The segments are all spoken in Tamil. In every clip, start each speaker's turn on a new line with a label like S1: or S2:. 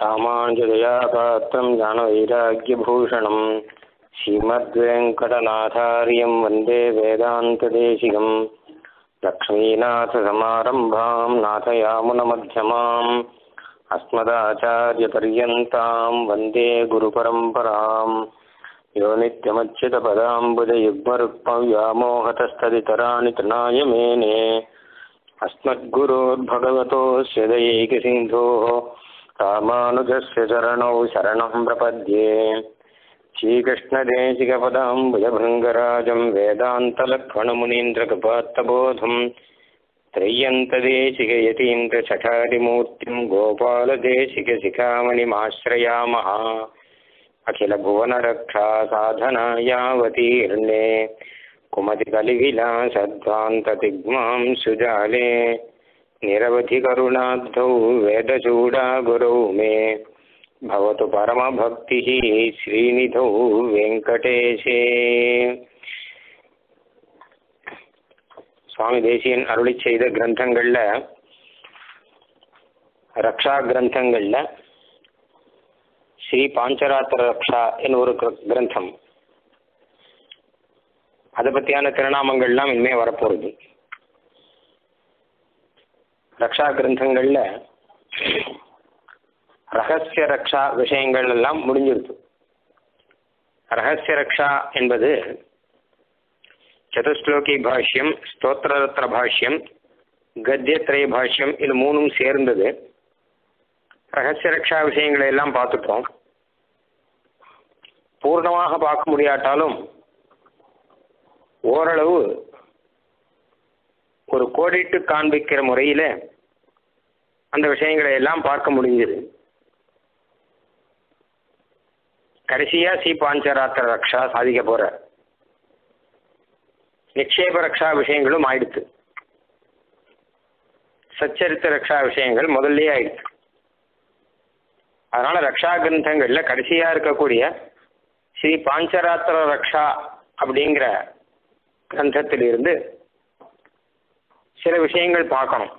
S1: रामाञ्जदयापात्रं ज्ञानवैराग्यभूषणं श्रीमद्वेङ्कटनाथार्यं वन्दे वेदान्तदेशिकं लक्ष्मीनाथसमारम्भां नाथयामुनमध्यमाम् अस्मदाचार्यपर्यन्तां वन्दे गुरुपरम्परां यो नित्यमच्युतपदाम्बुजयुग्मरुक्मं व्यामोहतस्तदितराणि तृणाय मेने अस्मद्गुरोर्भगवतोऽस्य दयैकसिन्धोः रामानुजस्य चरणौ शरणं प्रपद्ये श्रीकृष्णदेशिकपदाम्बुजभृङ्गराजं वेदान्तलक्ष्मणमुनीन्द्रकृपात्तबोधम् त्रय्यन्तदेशिकयतीन्द्रचठारिमूर्तिं गोपालदेशिकशिखामणिमाश्रयामः अखिलभुवनरक्षा साधनायावतीर्णे कुमतिकलिविलासध्वान्ततिग्मां सुजाले निरवधिकरुणाब्धौ वेदचूडागुरौ मे भवतु परमभक्तिः श्रीनिधौ வெங்கடேஷே சுவாமி தேசியன் அருளி செய்த கிரந்தங்கள்ல ரக்ஷா கிரந்தங்கள்ல ஸ்ரீ பாஞ்சராத்திர ரக்ஷா என்ன ஒரு கிரந்தம் அதை பற்றியான திருநாமங்கள்லாம் இனிமே வரப்போகுது ரக்ஷா கிரந்தங்களில் ரகசிய ரக்ஷா விஷயங்கள் எல்லாம் முடிஞ்சிருக்கு. ரகசிய ரக்ஷா என்பது சதுஸ்லோகி பாஷ்யம் ஸ்தோத்திரரத்ன பாஷ்யம் கத்தியத்ரய பாஷ்யம் இது மூணும் சேர்ந்தது. ரகசிய ரக்ஷா விஷயங்களை எல்லாம் பார்த்துட்டோம். பூர்ணமாக பார்க்க முடியாட்டாலும் ஓரளவு ஒரு கோடிட்டு காண்பிக்கிற முறையில் அந்த விஷயங்களை எல்லாம் பார்க்க முடிஞ்சது. கடைசியா சி பாஞ்சராத்திர ரக்ஷா சாதிக்க போற நிக்ஷேப ரக்ஷா விஷயங்களும் ஆயிடுத்து. சச்சரித்த ரக்ஷா விஷயங்கள் முதல்லயே ஆயிடுச்சு அதனால ரக்ஷா கிரந்தங்கள்ல கடைசியா இருக்கக்கூடிய ஸ்ரீ பாஞ்சராத்திர ரக்ஷா அப்படிங்கிற கிரந்தத்திலிருந்து சில விஷயங்கள் பார்க்கணும்.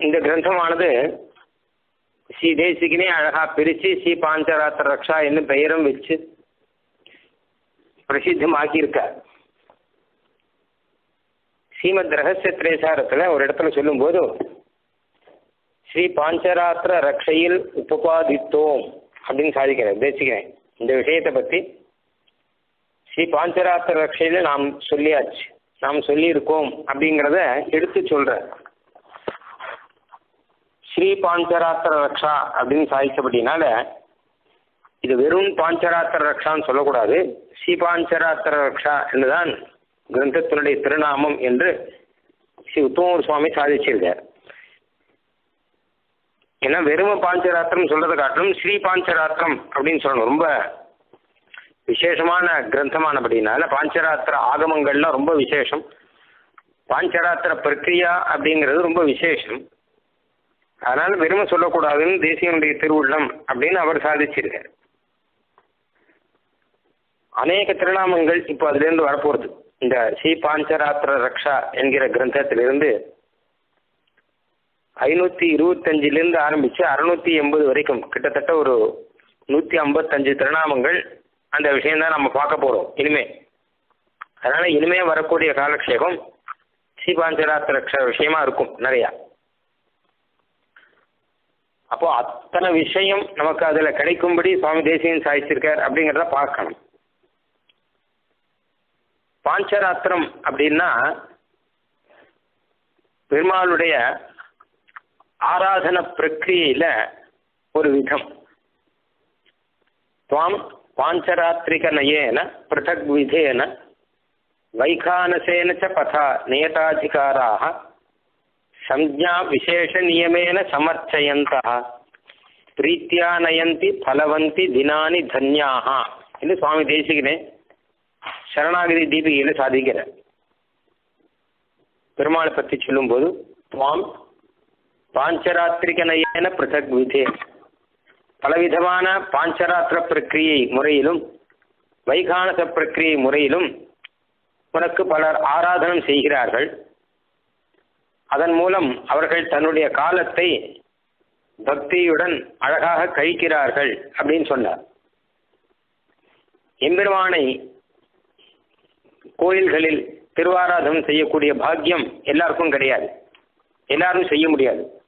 S1: இந்த கிரந்தமானது ஸ்ரீ தேசிகனே அழகா பிரிச்சு ஸ்ரீ பாஞ்சராத்திர ரக்ஷா என்னும் பெயரும் வச்சு பிரசித்தமாக்கியிருக்கார். ஸ்ரீமத் ரகசிய திரேசாரத்தில் ஒரு இடத்துல சொல்லும்போது ஸ்ரீ பாஞ்சராத்திர ரக்ஷையில் உபபாதித்தோம் அப்படின்னு சாதிக்கிறேன் தேசிக்கிறேன் இந்த விஷயத்தை பற்றி ஸ்ரீ பாஞ்சராத்திர ரக்ஷையில நாம் சொல்லியாச்சு. நாம் சொல்லியிருக்கோம் அப்படிங்கிறத எடுத்து சொல்கிறேன் ஸ்ரீ பாஞ்சராத்திர ரக்ஷா அப்படின்னு சாதிச்சபடினால இது வெறும் பாஞ்சராத்திர ரக்ஷான்னு சொல்லக்கூடாது. ஸ்ரீ பாஞ்சராத்திர ரக்ஷா என்றுதான் கிரந்தத்தினுடைய திருநாமம் என்று ஸ்ரீ உத்தமூர் சுவாமி சாதிச்சிருக்கார். ஏன்னா வெறும் பாஞ்சராத்திரம் சொல்றதை காட்டிலும் ஸ்ரீ பாஞ்சராத்திரம் அப்படின்னு சொல்லணும். ரொம்ப விசேஷமான கிரந்தமானபடினால பாஞ்சராத்திர ஆகமங்கள்லாம் ரொம்ப விசேஷம். பாஞ்சராத்திர பிரக்ரியா அப்படிங்கிறது ரொம்ப விசேஷம். அதனால வெறுமை சொல்லக்கூடாதுன்னு தேசியனுடைய திருவுள்ளம் அப்படின்னு அவர் சாதிச்சிருக்கார். அநேக திருநாமங்கள் இப்போ அதுலேருந்து வரப்போகிறது இந்த ஸ்ரீ பாஞ்சராத்திர ரக்ஷா என்கிற கிரந்தத்திலிருந்து ஐநூற்றி இருபத்தஞ்சிலிருந்து ஆரம்பித்து அறுநூத்தி எண்பது வரைக்கும் கிட்டத்தட்ட ஒரு நூற்றி ஐம்பத்தஞ்சு திருநாமங்கள் அந்த விஷயம்தான் நம்ம பார்க்க போகிறோம் இனிமே. அதனால இனிமே வரக்கூடிய காலக்ஷேபம் ஸ்ரீ விஷயமா இருக்கும் நிறையா. அப்போ அத்தனை விஷயம் நமக்கு அதுல கிடைக்கும்படி சுவாமி தேசியன் சாதிச்சிருக்கார் அப்படிங்கிறத பார்க்கணும். பாஞ்சராத்திரம் அப்படின்னா பெருமாளுடைய ஆராதன பிரக்கிரியில ஒரு விதம். துவாம் பாஞ்சராத்திரிக நயேன பிருத்தக் விதேன வைகானசேன ச பதா நியதாதிகாராக சம்ஜா விசேஷ நியமேன சமர்ச்சயந்த பிரீத்தியா நயந்தி பலவந்தி தினானி தன்யாக என்று சுவாமி தேசிகனே சரணாகதி தீபிகையில் சாதிக்கிறார் பெருமாளை பற்றி சொல்லும்போது துவாம் பாஞ்சராத்திரிக நயன பிருத்தக் விதே பலவிதமான பாஞ்சராத்திர பிரக்கிரியை முறையிலும் வைகானச பிரக்கிரியை முறையிலும் உனக்கு பலர் ஆராதனம் செய்கிறார்கள். அதன் மூலம் அவர்கள் தன்னுடைய காலத்தை பக்தியுடன் அழகாக கழிக்கிறார்கள் அப்படின்னு சொன்னார். எம்பெருமானை கோயில்களில் திருவாராதனம் செய்யக்கூடிய பாக்கியம் எல்லாருக்கும் கிடையாது. எல்லாரும் செய்ய முடியாது.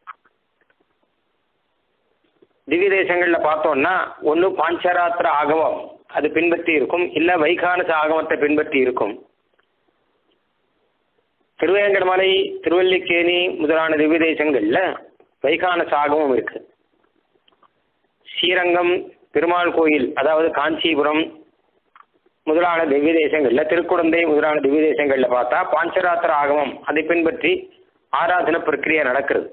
S1: திவ்ய தேசங்கள்ல பார்த்தோம்னா ஒன்று பாஞ்சராத்திர ஆகமம் அது பின்பற்றி இருக்கும். இல்ல வைகானச ஆகமத்தை பின்பற்றி இருக்கும். திருவேங்கடமலை திருவல்லிக்கேணி முதலான திவ்ய தேசங்கள்ல வைகானச ஆகமம் இருக்கு. ஸ்ரீரங்கம் பெருமாள் கோயில் அதாவது காஞ்சிபுரம் முதலான திவ்ய தேசங்கள்ல திருக்குடந்தை முதலான திவ்ய தேசங்கள்ல பார்த்தா பாஞ்சராத்திர ஆகமம் அதை பின்பற்றி ஆராதன பிரக்கிரியா நடக்கிறது.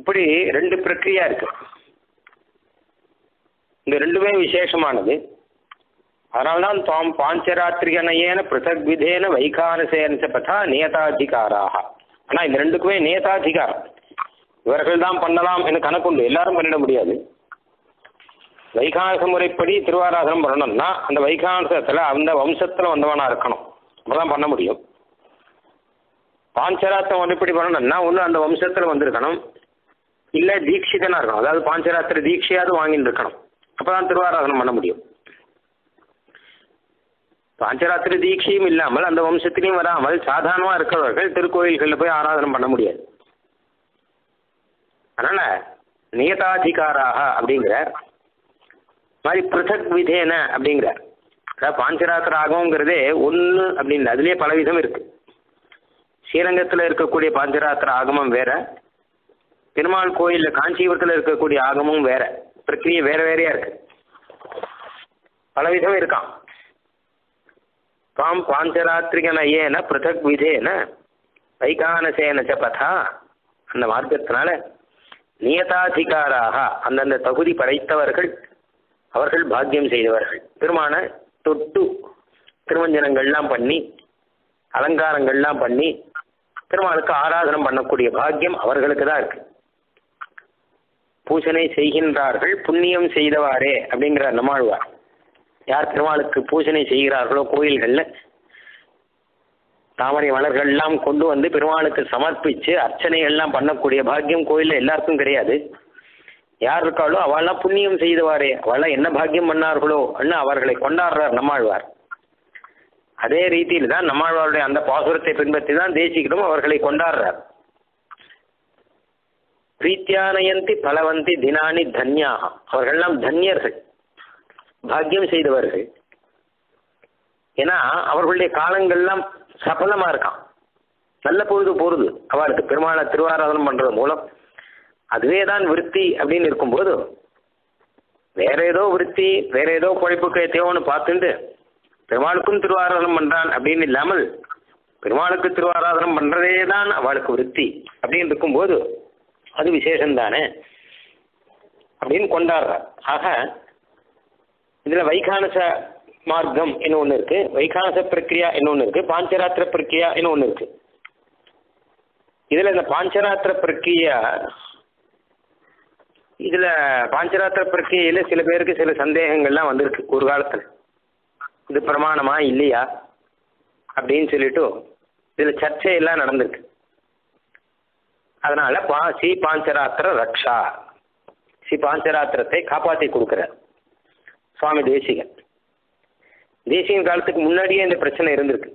S1: இப்படி ரெண்டு பிரக்கிரியா இருக்கு. இந்த ரெண்டுமே விசேஷமானது. அதனால்தான் தாம் பாஞ்சராத்திரிகனையேன பிருத்தக் விதேன வைகானசேன பதா நியதாதிகாராக. ஆனால் இந்த ரெண்டுக்குமே நியதாதிகாரம். இவர்கள் தான் பண்ணலாம் என்று கணக்குண்டு. எல்லாரும் பண்ணிட முடியாது. வைகானச முறைப்படி திருவாராதனம் பண்ணணும்னா அந்த வைகானசத்தில் அந்த வம்சத்தில் வந்தவனா இருக்கணும். அப்பதான் பண்ண முடியும். பாஞ்சராத்திரம் முறைப்படி பண்ணணும்னா ஒன்று அந்த வம்சத்தில் வந்திருக்கணும். இல்ல தீட்சிதனா இருக்கணும். அதாவது பாஞ்சராத்திர தீட்சையாவது வாங்கிட்டு இருக்கணும். அப்பதான் திருவாராதனம் பண்ண முடியும். பாஞ்சராத்திர தீட்சையும் இல்லாமல் அந்த வம்சத்திலையும் வராமல் சாதாரணமா இருக்கிறவர்கள் திருக்கோயில்களில் போய் ஆராதனம் பண்ண முடியாது. அதனால நியதாதிகாராக அப்படிங்கிறார். மாதிரி பிருத்தக் விதேன அப்படிங்கிறார். அதாவது பாஞ்சராத்திர ஆகமங்கிறதே ஒன்று அப்படின்னு அதுலேயே பலவிதம் இருக்கு. ஸ்ரீரங்கத்தில் இருக்கக்கூடிய பாஞ்சராத்திர ஆகமம் வேற பெருமாள் கோயிலில் காஞ்சிபுரத்தில் இருக்கக்கூடிய ஆகமும் வேற. பிரக்கிரியை வேற வேறையா இருக்கு. பலவிதம் இருக்கான் பாம் பாஞ்சராத்திரிகன ஏன பிருத்தக் விதேன வைகானசேன ச பதா. அந்த மார்க்கத்தினால நியதாதிகாராக அந்தந்த தகுதி படைத்தவர்கள் அவர்கள் பாக்கியம் செய்தவர்கள். பெருமான தொட்டு திருமஞ்சனங்கள்லாம் பண்ணி அலங்காரங்கள்லாம் பண்ணி பெருமாளுக்கு ஆராதனம் பண்ணக்கூடிய பாக்கியம் அவர்களுக்கு தான் இருக்கு. பூசனை செய்கின்றார்கள் புண்ணியம் செய்தவாறே அப்படிங்கிற நம்மாழ்வார் யார் பெருமாளுக்கு பூசனை செய்கிறார்களோ கோயில்களில் தாமரை மலர்கள்லாம் கொண்டு வந்து பெருமாளுக்கு சமர்ப்பித்து அர்ச்சனைகள்லாம் பண்ணக்கூடிய பாக்கியம் கோயிலில் எல்லாருக்கும் கிடையாது. யார் இருக்காளோ அவள்லாம் புண்ணியம் செய்தவாறே அவள்லாம் என்ன பாக்கியம் பண்ணார்களோ அண்ணா அவர்களை கொண்டாடுறார் நம்மாழ்வார். அதே ரீதியில் தான் நம்மாழ்வாருடைய அந்த பாசுரத்தை பின்பற்றி தான் தேசிகளும் அவர்களை கொண்டாடுறார். பிரீத்தியானயந்தி பலவந்தி தினானி தன்யாக. அவர்கள்லாம் தன்யர்கள். பாக்கியம் செய்தவர்கள். ஏன்னா அவர்களுடைய காலங்கள்லாம் சபலமா இருக்கான் நல்ல பொழுது போறது. அவளுக்கு பெருமாளை திருவாராதனம் பண்றது மூலம். அதுவே தான் விருத்தி அப்படின்னு இருக்கும்போது வேற ஏதோ விருத்தி வேற ஏதோ குழைப்புக்கு தேவைன்னு பார்த்துட்டு பெருமாளுக்கும் திருவாராதனம் பண்றான் அப்படின்னு இல்லாமல் பெருமாளுக்கு திருவாராதனம் பண்றதே தான் அவளுக்கு விருத்தி அப்படின்னு இருக்கும்போது அது விசேஷம் தானே அப்படின்னு கொண்டாடுறார். ஆக இதுல வைகானச மார்க்கம் என்ன ஒன்று இருக்கு? வைகானச பிரக்கிரியா என்ன ஒன்று இருக்கு? பாஞ்சராத்திர பிரக்கிரியா என்ன ஒன்று இருக்கு? இதுல இந்த பாஞ்சராத்திர பிரக்கிரியா இதுல பாஞ்சராத்திர பிரக்கிரியில சில பேருக்கு சில சந்தேகங்கள்லாம் வந்திருக்கு ஒரு காலத்துல. இது பிரமாணமா இல்லையா? அப்படின்னு சொல்லிட்டு இதுல சர்ச்சையெல்லாம் நடந்திருக்கு. அதனால பா ஸ்ரீ பாஞ்சராத்திர ரக்ஷா. ஸ்ரீ பாஞ்சராத்திரத்தை காப்பாற்றி கொடுக்குறார். சுவாமி தேசிகன். தேசிகன் காலத்துக்கு முன்னாடியே இந்த பிரச்சனை இருந்திருக்கு.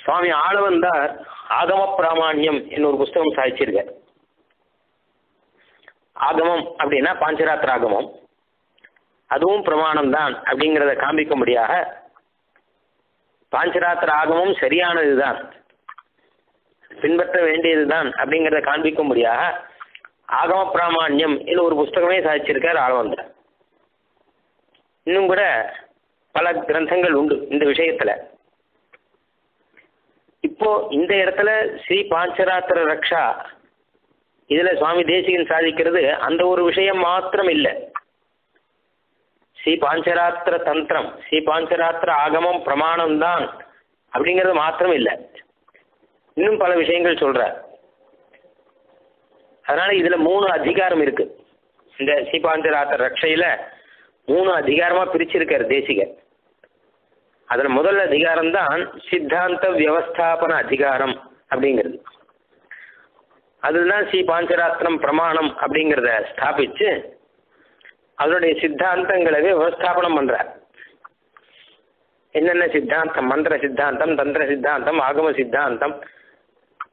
S1: சுவாமி ஆளவந்தார் ஆகம பிராமான்யம் என்ன ஒரு புஸ்தகம் சாதிச்சிருக்கார் ஆகமம் அப்படின்னா பாஞ்சராத்திர ஆகமம். அதுவும் பிரமாணம் தான் அப்படிங்கிறத காண்பிக்கும்படியாக பாஞ்சராத்திர ஆகமும் சரியானதுதான். பின்பற்ற வேண்டியதுதான் அப்படிங்கிறத காண்பிக்கும்படியாக ஆகம பிராமான்யம் என்று ஒரு புஸ்தகமே சாதிச்சிருக்கார் ஆழ்வந்தர் இன்னும் கூட பல கிரந்தங்கள் உண்டு இந்த விஷயத்துல. இப்போ இந்த இடத்துல ஸ்ரீ பாஞ்சராத்திர ரக்ஷா இதுல சுவாமி தேசிகன் சாதிக்கிறது அந்த ஒரு விஷயம் மாத்திரம் இல்லை ஸ்ரீ பாஞ்சராத்திர தந்திரம் ஸ்ரீ பாஞ்சராத்திர ஆகமம் பிரமாணம் தான் அப்படிங்கிறது மாத்திரம் இல்லை இன்னும் பல விஷயங்கள் சொல்றார் அதனால இதுல மூணு அதிகாரம் இருக்கு. இந்த ஸ்ரீ பாஞ்சராத்திர ரக்ஷையில மூணு அதிகாரமா பிரிச்சிருக்கார் தேசிகர். அதுல முதல் அதிகாரம் தான் சித்தாந்த வியவஸ்தாபன அதிகாரம் அப்படிங்கிறது. அதுதான் ஸ்ரீ பாஞ்சராத்திரம் பிரமாணம் அப்படிங்கிறத ஸ்தாபிச்சு அதனுடைய சித்தாந்தங்களவே விவஸ்தாபனம் பண்ற என்னென்ன சித்தாந்தம்? மந்திர சித்தாந்தம் தந்திர சித்தாந்தம் ஆகம சித்தாந்தம்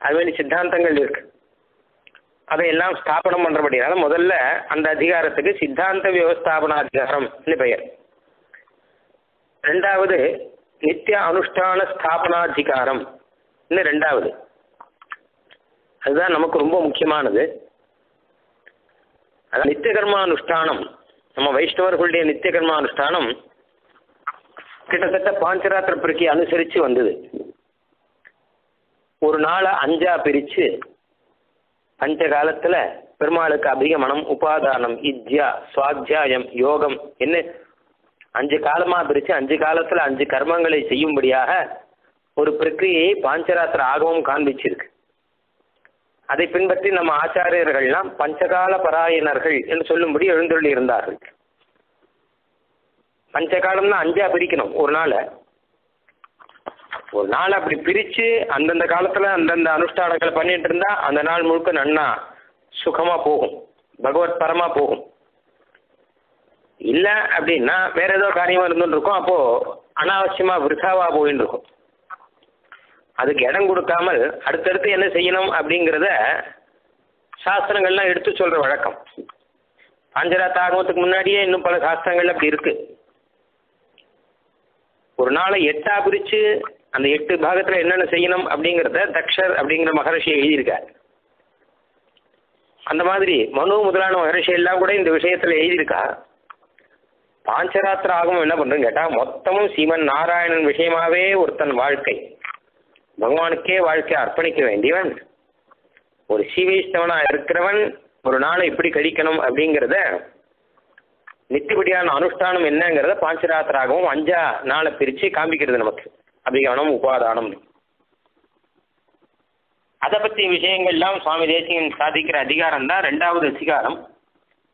S1: அது மாதிரி சித்தாந்தங்கள் இருக்கு. அதையெல்லாம் ஸ்தாபனம் பண்றபடினால முதல்ல அந்த அதிகாரத்துக்கு சித்தாந்த வியவஸ்தாபன அதிகாரம்னு பெயர். ரெண்டாவது நித்திய அனுஷ்டான ஸ்தாபனாதிகாரம் இன்னும் ரெண்டாவது. அதுதான் நமக்கு ரொம்ப முக்கியமானது. அதான் நித்திய கர்மானுஷ்டானம் நம்ம வைஷ்ணவர்களுடைய நித்திய கர்மானுஷ்டானம் கிட்டத்தட்ட பாஞ்சராத்திர பிரக்கி அனுசரித்து வந்தது. ஒரு நாளை அஞ்சா பிரித்து பஞ்ச காலத்தில் பெருமாளுக்கு அபிகமனம் உபாதானம் இத்யா சுவாத்தியாயம் யோகம் என்ன? அஞ்சு காலமாக பிரித்து அஞ்சு காலத்தில் அஞ்சு கர்மங்களை செய்யும்படியாக ஒரு பிரக்கிரியை பாஞ்சராத்திர ஆகவும் காண்பிச்சிருக்கு. அதை பின்பற்றி நம்ம ஆச்சாரியர்கள்லாம் பஞ்சகால பராயணர்கள் என்று சொல்லும்படி எழுந்தருளி இருந்தார்கள் பஞ்சகாலம்னா அஞ்சா பிரிக்கணும் ஒரு நாளை. ஒரு நாள் அப்படி பிரித்து அந்தந்த காலத்தில் அந்தந்த அனுஷ்டானங்களை பண்ணிட்டு இருந்தா அந்த நாள் முழுக்க நன்னா சுகமாக போகும். பகவத் பரமாக போகும். இல்லை அப்படின்னா வேற ஏதோ காரியமாக இருந்துட்டு இருக்கும். அப்போ அனாவசியமாக விருதாவா போயின்னு இருக்கும். அதுக்கு இடம் கொடுக்காமல் அடுத்தடுத்து என்ன செய்யணும் அப்படிங்கிறத சாஸ்திரங்கள்லாம் எடுத்து சொல்ற வழக்கம். பாஞ்சராத்த ஆகமத்துக்கு முன்னாடியே இன்னும் பல சாஸ்திரங்கள் அப்படி இருக்கு. ஒரு நாளை எட்டா பிரிச்சு அந்த எட்டு பாகத்தில் என்னென்ன செய்யணும் அப்படிங்கிறத தக்ஷர் அப்படிங்கிற மகரிஷி எழுதியிருக்கார். அந்த மாதிரி மனு முதலான மகரிஷி எல்லாம் கூட இந்த விஷயத்தில் எழுதியிருக்கா பாஞ்சராத்திர ஆகமம் என்ன பண்றேன்னு கேட்டால் மொத்தமும் சீமன் நாராயணன் விஷயமாவே ஒருத்தன் வாழ்க்கை. பகவானுக்கே வாழ்க்கை அர்ப்பணிக்க வேண்டியவன். ஒரு சீவைஷ்ணவனாக இருக்கிறவன் ஒரு நாளை எப்படி கழிக்கணும் அப்படிங்கிறத நித்திபடியான அனுஷ்டானம் என்னங்கிறத பாஞ்சராத்திராகவும் அஞ்சா நாளை பிரித்து காமிக்கிறது நமக்கு. அபிகவனம் உபாதானம். அதை பற்றிய விஷயங்கள்லாம் சுவாமி தேசிகன் சாதிக்கிற அதிகாரம் தான் ரெண்டாவது அதிகாரம்.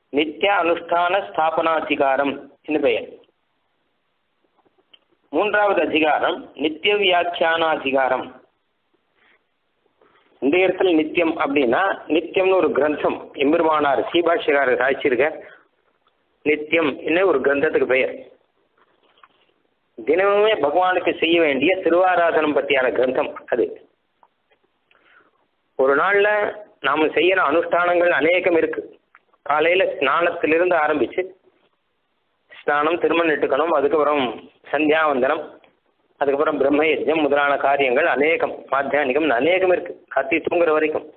S1: நித்திய அனுஷ்டான ஸ்தாபனாதிகாரம் என்று பெயர். மூன்றாவது அதிகாரம் நித்திய வியாக்கியானாதிகாரம். இந்த இடத்துல நித்தியம் அப்படின்னா நித்தியம்னு ஒரு கிரந்தம். எம்பெருமானார் சீபாஷிகாரர் சாய்ச்சிருக்க நித்தியம் என்ன ஒரு கிரந்தத்துக்கு பெயர். தினமுமே பகவானுக்கு செய்ய வேண்டிய திருவாராதனம் பற்றியான கிரந்தம் அது. ஒரு நாளில் நாம் செய்யற அனுஷ்டானங்கள் அநேகம் இருக்கு. காலையில் ஸ்நானத்திலிருந்து ஆரம்பித்து ஸ்நானம் திருமணம் இட்டுக்கணும் அதுக்கப்புறம் சந்தியாவந்தனம் அதுக்கப்புறம் பிரம்ம யஜ்யம் முதலான காரியங்கள் அநேகம் மாத்தியானிகம் அநேகம் இருக்கு. கத்தி தூங்குற வரைக்கும்.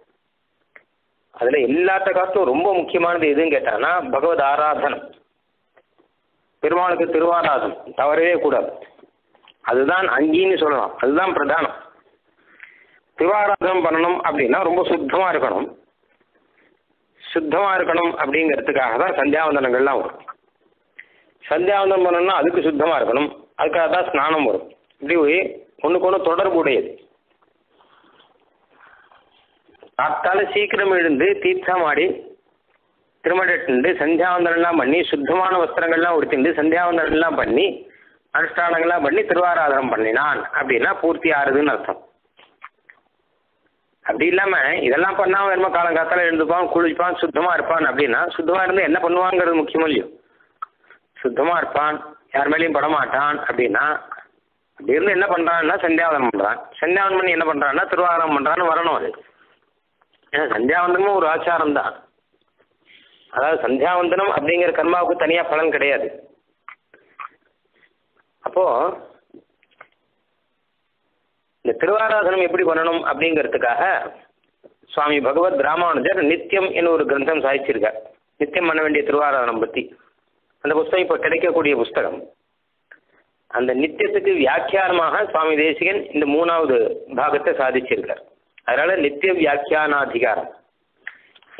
S1: அதில் எல்லாத்த காசும் ரொம்ப முக்கியமானது எதுன்னு கேட்டான்னா பகவத் ஆராதனம். பெருமாளுக்கு திருவாராதம் தவறவே கூடாது. அதுதான் அங்கின்னு சொல்லலாம். அதுதான் பிரதானம். திருவாராதனம் பண்ணணும் அப்படின்னா ரொம்ப சுத்தமாக இருக்கணும். சுத்தமாக இருக்கணும் அப்படிங்கிறதுக்காக தான் சந்தியாவந்தனங்கள்லாம் வரும். சந்தியாவந்தனம் பண்ணணும்னா அதுக்கு சுத்தமாக இருக்கணும். அதுக்காக தான் ஸ்நானம் வரும். இப்படி ஒன்றுக்கு ஒன்று தொடர்பு உடையது. காத்தால சீக்கிரம் எழுந்து தீர்த்தம் ஆடி சந்தியாவந்தனம்லாம் பண்ணி சுத்தமான வஸ்திரங்கள்லாம் உடுத்திண்டு சந்தியாவந்தனம்லாம் பண்ணி அனுஷ்டானங்கள்லாம் பண்ணி திருவாராதனம் பண்ணினான் அப்படின்னா பூர்த்தி ஆறுதுன்னு அர்த்தம். அப்படி இல்லாம இதெல்லாம் பண்ணாம வேணுமா காலங்காத்தால எழுந்துப்பான் குளிப்பான் சுத்தமா இருப்பான் அப்படின்னா சுத்தமா இருந்து என்ன பண்ணுவாங்கிறது முக்கியம் இல்லையோ? சுத்தமா இருப்பான் யார் மேலேயும் படமாட்டான் அப்படின்னா அப்படி இருந்து என்ன பண்றான்னா சந்தியாவதனம் பண்றான். சந்தியாவதனம் பண்ணி என்ன பண்றான்னா திருவாரணம் பண்றான்னு வரணும் அது. ஏன்னா சந்தியாவந்தனமும் ஒரு ஆச்சாரம் தான் அதாவது சந்தியாவந்தனம் அப்படிங்கிற கர்மாவுக்கு தனியா பலன் கிடையாது. அப்போ இந்த திருவாராதனம் எப்படி பண்ணணும் அப்படிங்கிறதுக்காக சுவாமி பகவத் ராமானுஜர் நித்தியம் என்று ஒரு கிரந்தம் சாதிச்சிருக்கார். நித்தியம் பண்ண வேண்டிய திருவாராதனம் பத்தி. அந்த புஸ்தகம் இப்போ கிடைக்கக்கூடிய புஸ்தகம். அந்த நித்தியத்துக்கு வியாக்கியானமாக சுவாமி தேசிகன் இந்த மூணாவது பாகத்தை சாதிச்சிருக்கார். அதனால நித்திய வியாக்கியானாதிகாரம்.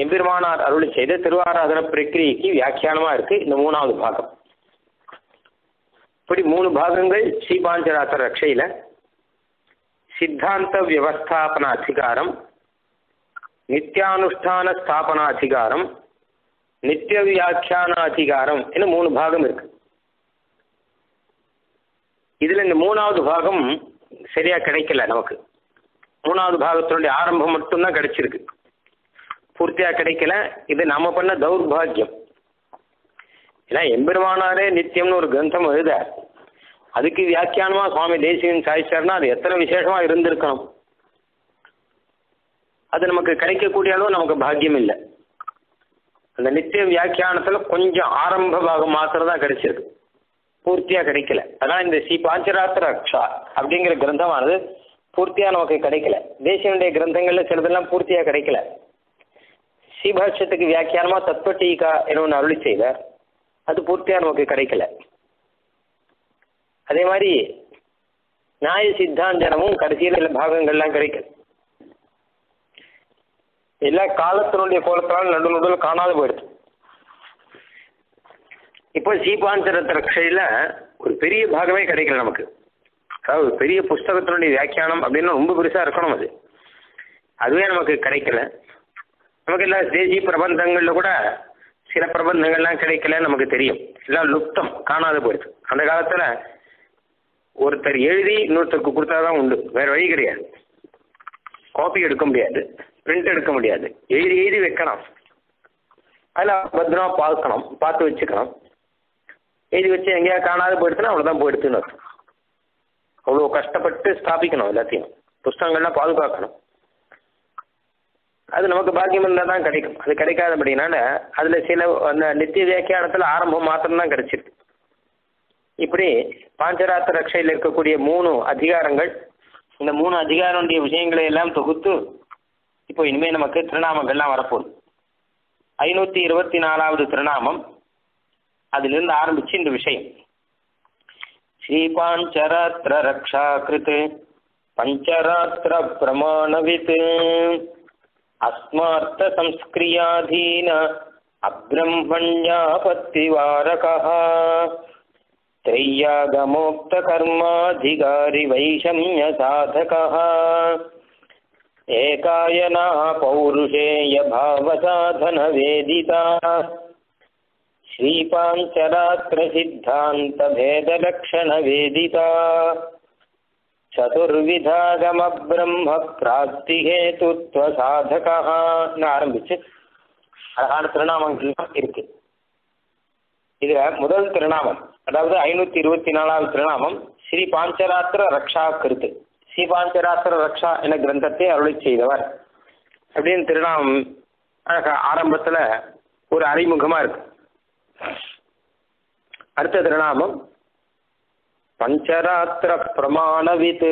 S1: எம்பெருமானார் அருளி செய்த திருவாராதன பிரக்கிரியைக்கு வியாக்கியானமா இருக்கு இந்த மூணாவது பாகம். இப்படி மூணு பாகங்கள் ஸ்ரீபாஞ்சராசர் ரக்ஷையில. சித்தாந்த வியவஸ்தாபன அதிகாரம் நித்தியானுஷ்டான ஸ்தாபன அதிகாரம் நித்திய வியாக்கியான அதிகாரம் மூணு பாகம் இருக்கு. இதில் இந்த மூணாவது பாகம் சரியா கிடைக்கல நமக்கு. மூணாவது பாகத்தினுடைய ஆரம்பம் மட்டும்தான் கிடைச்சிருக்கு. பூர்த்தியாக கிடைக்கல. இது நம்ம பண்ண தௌர்பாகியம். ஏன்னா எம்பெருமானாரே நித்தியம்னு ஒரு கிரந்தம் எழுத. அதுக்கு வியாக்கியானமா சுவாமி தேசிகன் சாய்ச்சார்னா அது எத்தனை விசேஷமா இருந்திருக்கணும். அது நமக்கு கிடைக்கக்கூடிய அளவு நமக்கு பாக்கியம் இல்லை. அந்த நித்திய வியாக்கியானத்துல கொஞ்சம் ஆரம்ப பாகம் மாத்திரம் தான் கிடைச்சிருக்கு. பூர்த்தியா கிடைக்கல. அதான் இந்த ஸ்ரீ பாஞ்சராத்திர அக்ஷா அப்படிங்கிற கிரந்தமானது பூர்த்தியா நமக்கு கிடைக்கல. தேசியனுடைய கிரந்தங்கள்ல சிலதெல்லாம் பூர்த்தியா கிடைக்கல. ஸ்ரீபாஷ்யத்துக்கு வியாக்கியானமா தத்துவ டீகா என்ன ஒன்று அருளி செய்தார் அது பூர்த்தியா நமக்கு கிடைக்கல. அதே மாதிரி நியாய சித்தாந்தனமும் கடைசியில் சில பாகங்கள்லாம் கிடைக்கல எல்லா காலத்தினுடைய கோலத்தால் நடு நடுவில் காணாத போயிடுது. இப்போ சீபாஞ்சரத்த ரக்ஷையில் ஒரு பெரிய பாகமே கிடைக்கல நமக்கு. அதாவது பெரிய புஸ்தகத்தினுடைய வியாக்கியானம் அப்படின்னு ரொம்ப பெருசாக இருக்கணும் அது. அதுவே நமக்கு கிடைக்கல. நமக்கு எல்லாம் தேசி பிரபந்தங்களில் கூட சில பிரபந்தங்கள்லாம் கிடைக்கல நமக்கு தெரியும். எல்லாம் லுப்தம் காணாத போயிடுது. அந்த காலத்தில் ஒருத்தர் எழுதி இன்னொருத்தருக்கு கொடுத்தாதான் உண்டு. வேற வழி கிடையாது. காப்பி எடுக்க முடியாது. பிரிண்ட் எடுக்க முடியாது. எழுதி எழுதி வைக்கணும் அதில் பத்திரமா பார்க்கணும். பார்த்து வச்சுக்கணும். எழுதி வச்சு எங்கேயாவது காணாத போயிடுச்சுன்னா அவ்வளோதான் போயிடுச்சுன்னு அவ்வளோ கஷ்டப்பட்டு ஸ்தாபிக்கணும் எல்லாத்தையும். புஸ்தகங்கள்லாம் பாதுகாக்கணும். அது நமக்கு பாக்கியம் இருந்தால் தான் கிடைக்கும். அது கிடைக்காதபடினால அதில் சில அந்த நித்திய வியாக்கியானத்தில் ஆரம்பம் மாத்திரம்தான் கிடைச்சிருக்கு. இப்படி பாஞ்சராத்திர ரக்ஷையில் இருக்கக்கூடிய மூணு அதிகாரங்கள் இந்த மூணு அதிகாரனுடைய விஷயங்களை எல்லாம் தொகுத்து இப்போ இனிமேல் நமக்கு திருநாமங்கள்லாம் வரப்போகுது. ஐநூற்றி இருபத்தி நாலாவது திருநாமம் அதிலிருந்து ஆரம்பிச்சு இந்த விஷயம். ஸ்ரீ பாஞ்சராத்திர ரக்ஷா கிருத் பஞ்சராத்திர பிரமாணவித்து. अस्मार्थसंस्क्रियाधीन अब्रह्मण्यापत्तिवारकः। अस्मार्थसंस्क्रियाधीनाब्रह्मण्यापत्तिवारकः त्रैयागमोक्तकर्माधिकारिवैषम्यसाधकः। एकायना पौरुषेयभावसाधनवेदिता श्रीपाञ्चरात्रसिद्धान्तभेदलक्षणवेदिता। சதுர்விதாகமபிரம்ம ஆரம்பிச்சு அழகான திருநாமங்கள் இருக்கு. இதுல முதல் திருநாமம் அதாவது ஐநூத்தி இருபத்தி நாலாவது திருநாமம் ஸ்ரீ பாஞ்சராத்திர ரக்ஷா கருத்து. ஸ்ரீ பாஞ்சராத்திர ரக்ஷா என கிரந்தத்தை அருளை செய்தவர். அப்படின்னு திருநாமம் ஆரம்பத்துல ஒரு அறிமுகமா இருக்கு. அடுத்த திருநாமம் பஞ்சராத்திர பிரமாணவித்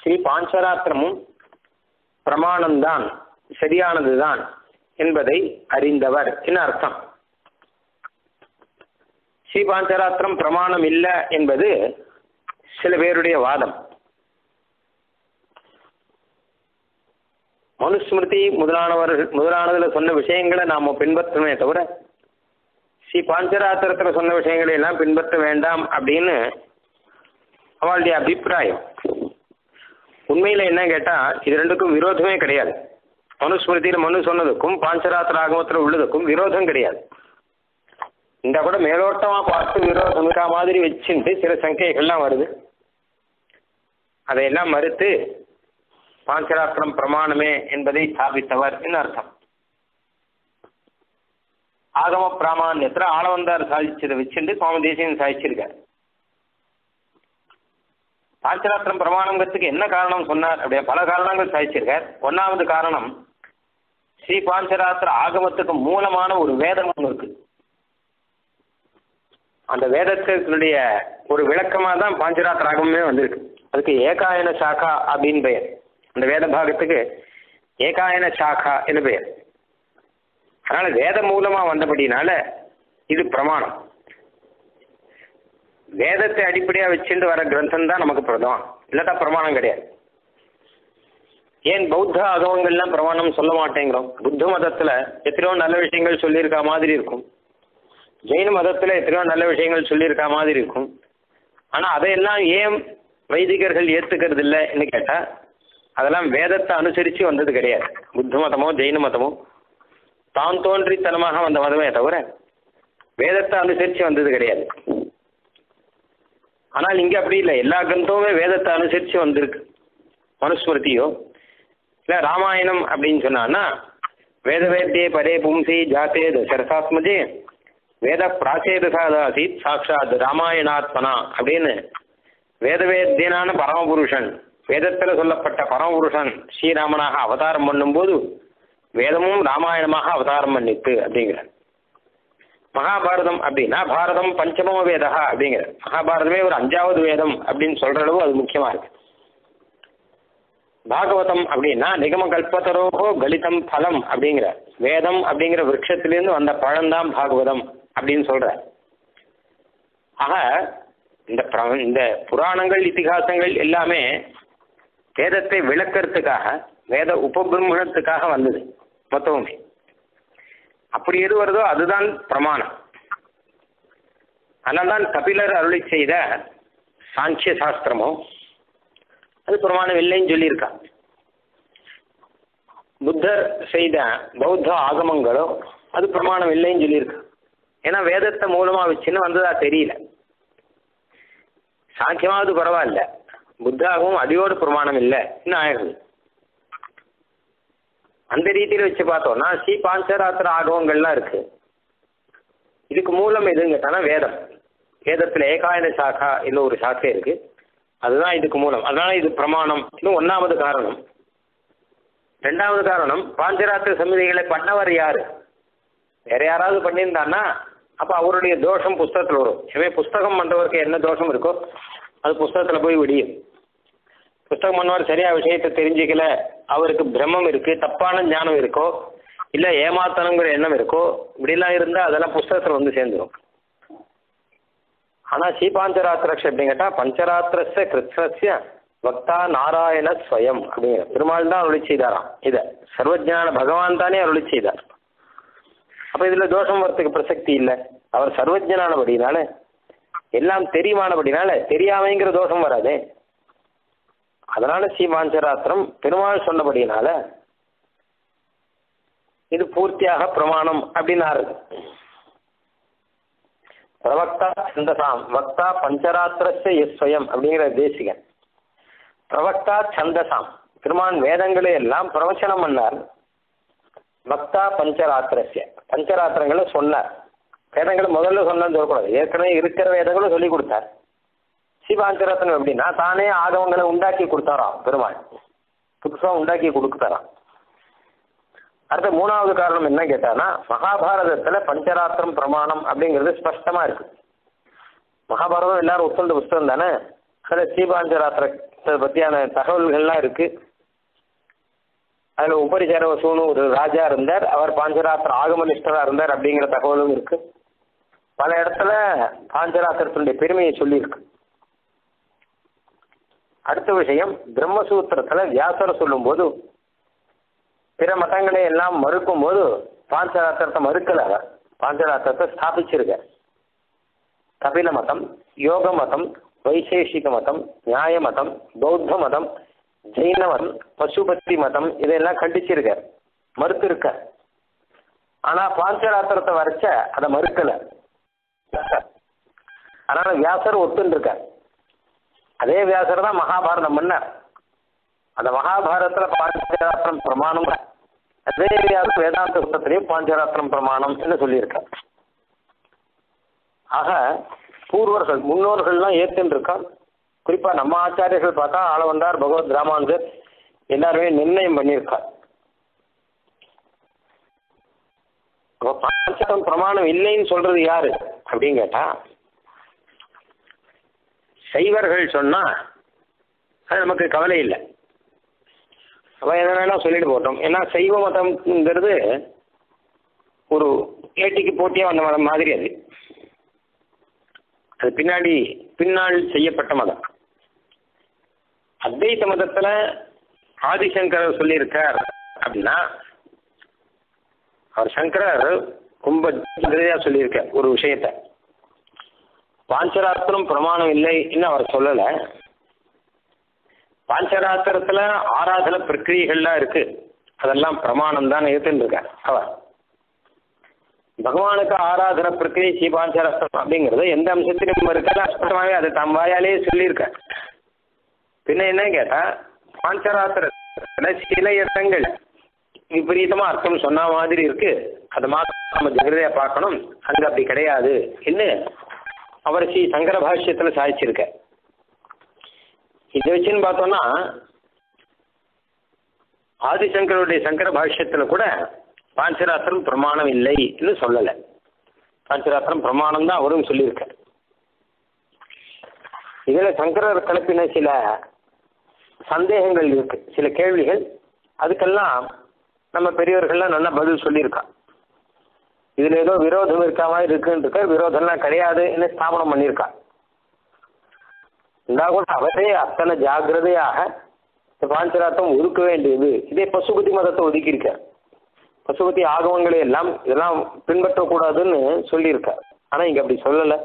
S1: ஸ்ரீ பாஞ்சராத்திரமும் பிரமாணம்தான் சரியானதுதான் என்பதை அறிந்தவர். என்ன அர்த்தம்? ஸ்ரீ பாஞ்சராத்திரம் பிரமாணம் இல்லை என்பது சில பேருடைய வாதம். மனுஸ்மிருதி முதலானவர்கள் முதலானதில் சொன்ன விஷயங்களை நாம் பின்பற்றணுமே தவிர ஸ்ரீ பாஞ்சராத்திரத்தில் சொன்ன விஷயங்களை எல்லாம் பின்பற்ற வேண்டாம் அப்படின்னு அவளுடைய அபிப்பிராயம் உண்மையில் என்ன கேட்டால் இது ரெண்டுக்கும் விரோதமே கிடையாது. மனுஸ்மிருதியில் மனு சொன்னதுக்கும் பாஞ்சராத்திர ஆகமத்தில் உள்ளதுக்கும் விரோதம் கிடையாது. இந்த கூட மேலோட்டமாக பார்த்து விரோதம் இருக்கா மாதிரி வச்சுட்டு சில சங்கைகள்லாம் வருது அதையெல்லாம் மறுத்து பாஞ்சராத்திரம் பிரமாணமே என்பதை ஸ்தாபித்தவர் என்று அர்த்தம் ஆகம பிராமான்யத்தில் ஆளவந்தார் சாதிச்சதை வச்சுட்டு சுவாமி தேசியன் சாதிச்சிருக்கார். பாஞ்சராத்திரம் பிரமாணங்கிறதுக்கு என்ன காரணம் சொன்னார் அப்படியே பல காரணங்கள் சாதிச்சிருக்கார். ஒன்றாவது காரணம் ஸ்ரீ பாஞ்சராத்திர ஆகமத்துக்கு மூலமான ஒரு வேதம் ஒன்று இருக்கு. அந்த வேதத்தினுடைய ஒரு விளக்கமாக தான் பாஞ்சராத்திர ஆகமே வந்திருக்கு. அதுக்கு ஏகாயன சாக்கா அப்படின்னு பெயர். அந்த வேத பாகத்துக்கு ஏகாயன சாக்கா என்று பெயர். அதனால வேத மூலமா வந்தபடினால இது பிரமாணம். வேதத்தை அடிப்படையா வச்சுட்டு வர கிரந்தம் தான் நமக்கு பிரதமம் இல்லாட்டா பிரமாணம் கிடையாது. ஏன் பௌத்த அகவங்கள்லாம் பிரமாணம் சொல்ல மாட்டேங்கிறோம்? புத்த மதத்துல எத்தனையோ நல்ல விஷயங்கள் சொல்லியிருக்க மாதிரி இருக்கும். ஜெயின மதத்துல எத்தனையோ நல்ல விஷயங்கள் சொல்லியிருக்க மாதிரி இருக்கும். ஆனா அதையெல்லாம் ஏன் வைதிகர்கள் ஏத்துக்கிறது இல்லைன்னு கேட்டா அதெல்லாம் வேதத்தை அனுசரித்து வந்தது கிடையாது. புத்த மதமோ ஜெயின மதமோ தான் தோன்றித்தனமாக வந்த மதமே தவிர வேதத்தை அனுசரித்து வந்தது கிடையாது. ஆனால் இங்கே அப்படி இல்லை. எல்லா கிரந்தமுமே வேதத்தை அனுசரித்து வந்திருக்கு. மனுஸ்மிருதியோ? இல்லை ராமாயணம் அப்படின்னு சொன்னான்னா வேதவேத்தியே பரே பும்சி ஜாத்தே தசரசாத்மஜே வேத பிராச்சேதசாதாசித் சாட்சாத் ராமாயணாத்மனா அப்படின்னு வேதவேத்தியனான பரமபுருஷன் வேதத்தில் சொல்லப்பட்ட பரமபுருஷன் ஸ்ரீராமனாக அவதாரம் பண்ணும்போது வேதமும் ராமாயணமாக அவதாரம் பண்ணிட்டு அப்படிங்கிறார். மகாபாரதம் அப்படின்னா பாரதம் பஞ்சமோ வேதா அப்படிங்கிற மகாபாரதமே ஒரு அஞ்சாவது வேதம் அப்படின்னு சொல்ற அளவு அது முக்கியமா இருக்கு. பாகவதம் அப்படின்னா நிகம கல்பத்தரோகோ கலிதம் பலம் அப்படிங்கிற வேதம் அப்படிங்கிற விரக்ஷத்திலிருந்து வந்த பழம்தான் பாகவதம் அப்படின்னு சொல்ற ஆக இந்த இந்த புராணங்கள் இத்திகாசங்கள் எல்லாமே வேதத்தை விளக்கிறதுக்காக வேத உபபிரம்மணத்துக்காக வந்தது. மொத்தமுமே அப்படி எது வருதோ அதுதான் பிரமாணம். அதனால்தான் கபிலர் அருளை செய்த சாங்கிய சாஸ்திரமோ அது பிரமாணம் இல்லைன்னு சொல்லியிருக்கா. புத்தர் செய்த பௌத்த ஆகமங்களோ அது பிரமாணம் இல்லைன்னு சொல்லியிருக்கு. ஏன்னா வேதத்தை மூலமா வச்சுன்னு வந்ததா தெரியல. சாங்கியமாவது பரவாயில்ல. புத்தாகவும் அடியோடு பிரமாணம் இல்லை. இன்னும் ஆயிடுது? அந்த ரீதியில் வச்சு பார்த்தோம்னா ஸ்ரீ பாஞ்சராத்திர ஆகவங்கள்லாம் இருக்கு. இதுக்கு மூலம் எதுன்னு கேட்டானா வேதம். வேதத்தில் ஏகாயன சாக்கா என்ன ஒரு சாக்கை இருக்கு. அதுதான் இதுக்கு மூலம். அதனால இது பிரமாணம். இன்னும் ஒன்றாவது காரணம். ரெண்டாவது காரணம் பாஞ்சராத்திர சமிதிகளை பண்ணவர் யாரு? வேற யாராவது பண்ணியிருந்தான்னா அப்போ அவருடைய தோஷம் புஸ்தகத்தில் வரும். எனவே புஸ்தகம் பண்ணுறவருக்கு என்ன தோஷம் இருக்கோ அது புஸ்தகத்தில் போய் விடியும். புத்தகம் பண்ணவர் சரியா விஷயத்தை தெரிஞ்சுக்கல. அவருக்கு பிரம்மம் இருக்கு தப்பான ஞானம் இருக்கோ இல்லை ஏமாத்தணுங்கிற எண்ணம் இருக்கோ இப்படிலாம் இருந்தால் அதெல்லாம் புஸ்தகத்தில் வந்து சேர்ந்துடும் ஆனால் ஸ்ரீபாஞ்சராத்திரக்ஷ அப்படின்னு கேட்டால் பஞ்சராத்திரஸ்ய கிருஷ்ணஸ்ய பக்தா நாராயண ஸ்வயம் அப்படிங்கிற பெருமாள் தான் அருளி செய்தாராம். இதை சர்வஜான பகவான் தானே அருளி செய்தார். அப்போ இதில் தோஷம் வரத்துக்கு பிரசக்தி இல்லை. அவர் சர்வஜனானபடினால எல்லாம் தெரியுமானபடினால தெரியாமைங்கிற தோஷம் வராதே. அதனால ஸ்ரீமாஞ்சராத்திரம் பெருமாள் சொன்னபடினால இது பூர்த்தியாக பிரமாணம் அப்படின்னாரு. பிரவக்தா சந்தசாம் வக்தா பஞ்சராத்திரஸ்ய எஸ்வயம் அப்படிங்கிற தேசிகன். பிரவக்தா சந்தசாம் பெருமான் வேதங்களை எல்லாம் பிரவச்சனம் பண்ணார். பக்தா பஞ்சராத்திரஸ்ய பஞ்சராத்திரங்களை சொன்னார். வேதங்களை முதல்ல சொன்னான்னு சொல்லக்கூடாது. ஏற்கனவே இருக்கிற வேதங்களும் சொல்லி கொடுத்தார். சிவாஞ்சரத்னம் எப்படின்னா தானே ஆகவங்களை உண்டாக்கி கொடுத்தாராம் பெருமாள். புதுசாக உண்டாக்கி கொடுத்தாராம். அடுத்த மூணாவது காரணம் என்ன கேட்டானா மகாபாரதத்துல பஞ்சராத்திரம் பிரமாணம் அப்படிங்கிறது ஸ்பஷ்டமா இருக்கு. மகாபாரதம் எல்லாரும் ஒத்துண்ட புஸ்தகம் தானே? அதில் சீபாஞ்சராத்திரத்தை பற்றியான தகவல்கள்லாம் இருக்கு. அதில் உபரிசர வசூன்னு ஒரு ராஜா இருந்தார். அவர் பாஞ்சராத்திர ஆகமனிஷ்டரா இருந்தார் அப்படிங்கிற தகவலும் இருக்கு. பல இடத்துல பாஞ்சராத்திரத்தினுடைய பெருமையை சொல்லியிருக்கு. அடுத்த விஷயம் பிரம்மசூத்திரத்துல வியாசர் சொல்லும்போது பிற மதங்களை எல்லாம் மறுக்கும் போது பாஞ்சராத்திரத்தை மறுக்கல அவர். பாஞ்சராத்திரத்தை ஸ்தாபிச்சிருக்க கபில மதம் யோக மதம் வைசேஷிக மதம் நியாய மதம் பௌத்த மதம் ஜெயின மதம் மதம் இதெல்லாம் கண்டிச்சிருக்க மறுத்து இருக்க ஆனா பாஞ்சராத்திரத்தை வரைச்ச அதை மறுக்கல. அதனால வியாசர் ஒத்துன்னு இருக்க அதே வியாசர் தான் மகாபாரதம் பண்ணார். அந்த மகாபாரதத்துல பாஞ்சராத்திரம் பிரமாணம் அதே வியாசர் வேதாந்த புத்தத்திலையும் பாஞ்சராத்திரம் பிரமாணம் என்று சொல்லியிருக்கார். ஆக பூர்வர்கள் முன்னோர்கள்லாம் ஏற்றுன்னு இருக்கான் குறிப்பா நம்ம ஆச்சாரியர்கள் பார்த்தா ஆளவந்தார் பகவத் ராமானுஜர் எல்லாருமே நிர்ணயம் பண்ணியிருக்கார். பாஞ்சரம் பிரமாணம் இல்லைன்னு சொல்றது யாரு அப்படின்னு கேட்டா சைவர்கள் சொன்னா அது நமக்கு கவலை இல்லை. அவன் எதை வேணால் சொல்லிட்டு போட்டோம். ஏன்னா சைவ மதம்ங்கிறது ஒரு ஏட்டிக்கு போட்டியாக வந்த மதம் மாதிரி அது. அது பின்னாடி பின்னால் செய்யப்பட்ட மதம். அத்வைத்த மதத்தில் ஆதிசங்கரர் சொல்லியிருக்கார் அப்படின்னா அவர் சங்கரர் ரொம்ப சொல்லியிருக்கார் ஒரு விஷயத்தை. பாஞ்சராத்திரம் பிரமாணம் இல்லைன்னு அவர் சொல்லலை. பாஞ்சராத்திரத்துல ஆராதன பிரக்கிரியைகள்லாம் இருக்கு. அதெல்லாம் பிரமாணம் தான் ஏத்துன்னு இருக்கார் அவர். பகவானுக்கு ஆராதன பிரக்கிரியை ஸ்ரீபாஞ்சரஸ்தம் அப்படிங்கிறது எந்த அம்சத்திலும் இருக்கல ஸ்பஷ்டமாகவே அது தம் வாயாலேயே சொல்லியிருக்க பின்ன என்ன கேட்டா பாஞ்சராத்திரத்துல சில இடங்கள் விபரீதமா அர்த்தம் சொன்ன மாதிரி இருக்கு. அதை மாதிரி நம்ம ஜாகிரதையா பார்க்கணும். அங்க அப்படி கிடையாது. என்ன? அவர் ஸ்ரீ சங்கர பாஷ்யத்தில் சாதிச்சிருக்க. இதை வச்சுன்னு பார்த்தோம்னா ஆதிசங்கருடைய சங்கர பாஷ்யத்தில் கூட பாஞ்சராத்திரம் பிரமாணம் இல்லைன்னு சொல்லலை. பாஞ்சராத்திரம் பிரமாணம் தான் அவரும் சொல்லியிருக்க. இதில் சங்கரர் கலப்பின சில சந்தேகங்கள் இருக்கு. சில கேள்விகள். அதுக்கெல்லாம் நம்ம பெரியவர்கள்லாம் நல்லா பதில் சொல்லியிருக்கான். இதுல ஏதோ விரோதம் இருக்கா மாதிரி இருக்குன்னு எல்லாம் விரோதம்லாம் கிடையாதுன்னு ஸ்தாபனம் பண்ணியிருக்கா. இருந்தா கூட அவரே அத்தனை ஜாகிரதையாக இந்த பாஞ்சராத்தம் ஒதுக்க வேண்டியது. இதே பசுபதி மதத்தை ஒதுக்கியிருக்கார் பசுபதி ஆகவங்களை எல்லாம் இதெல்லாம் பின்பற்றக்கூடாதுன்னு சொல்லியிருக்கார் ஆனா இங்க அப்படி சொல்லலை.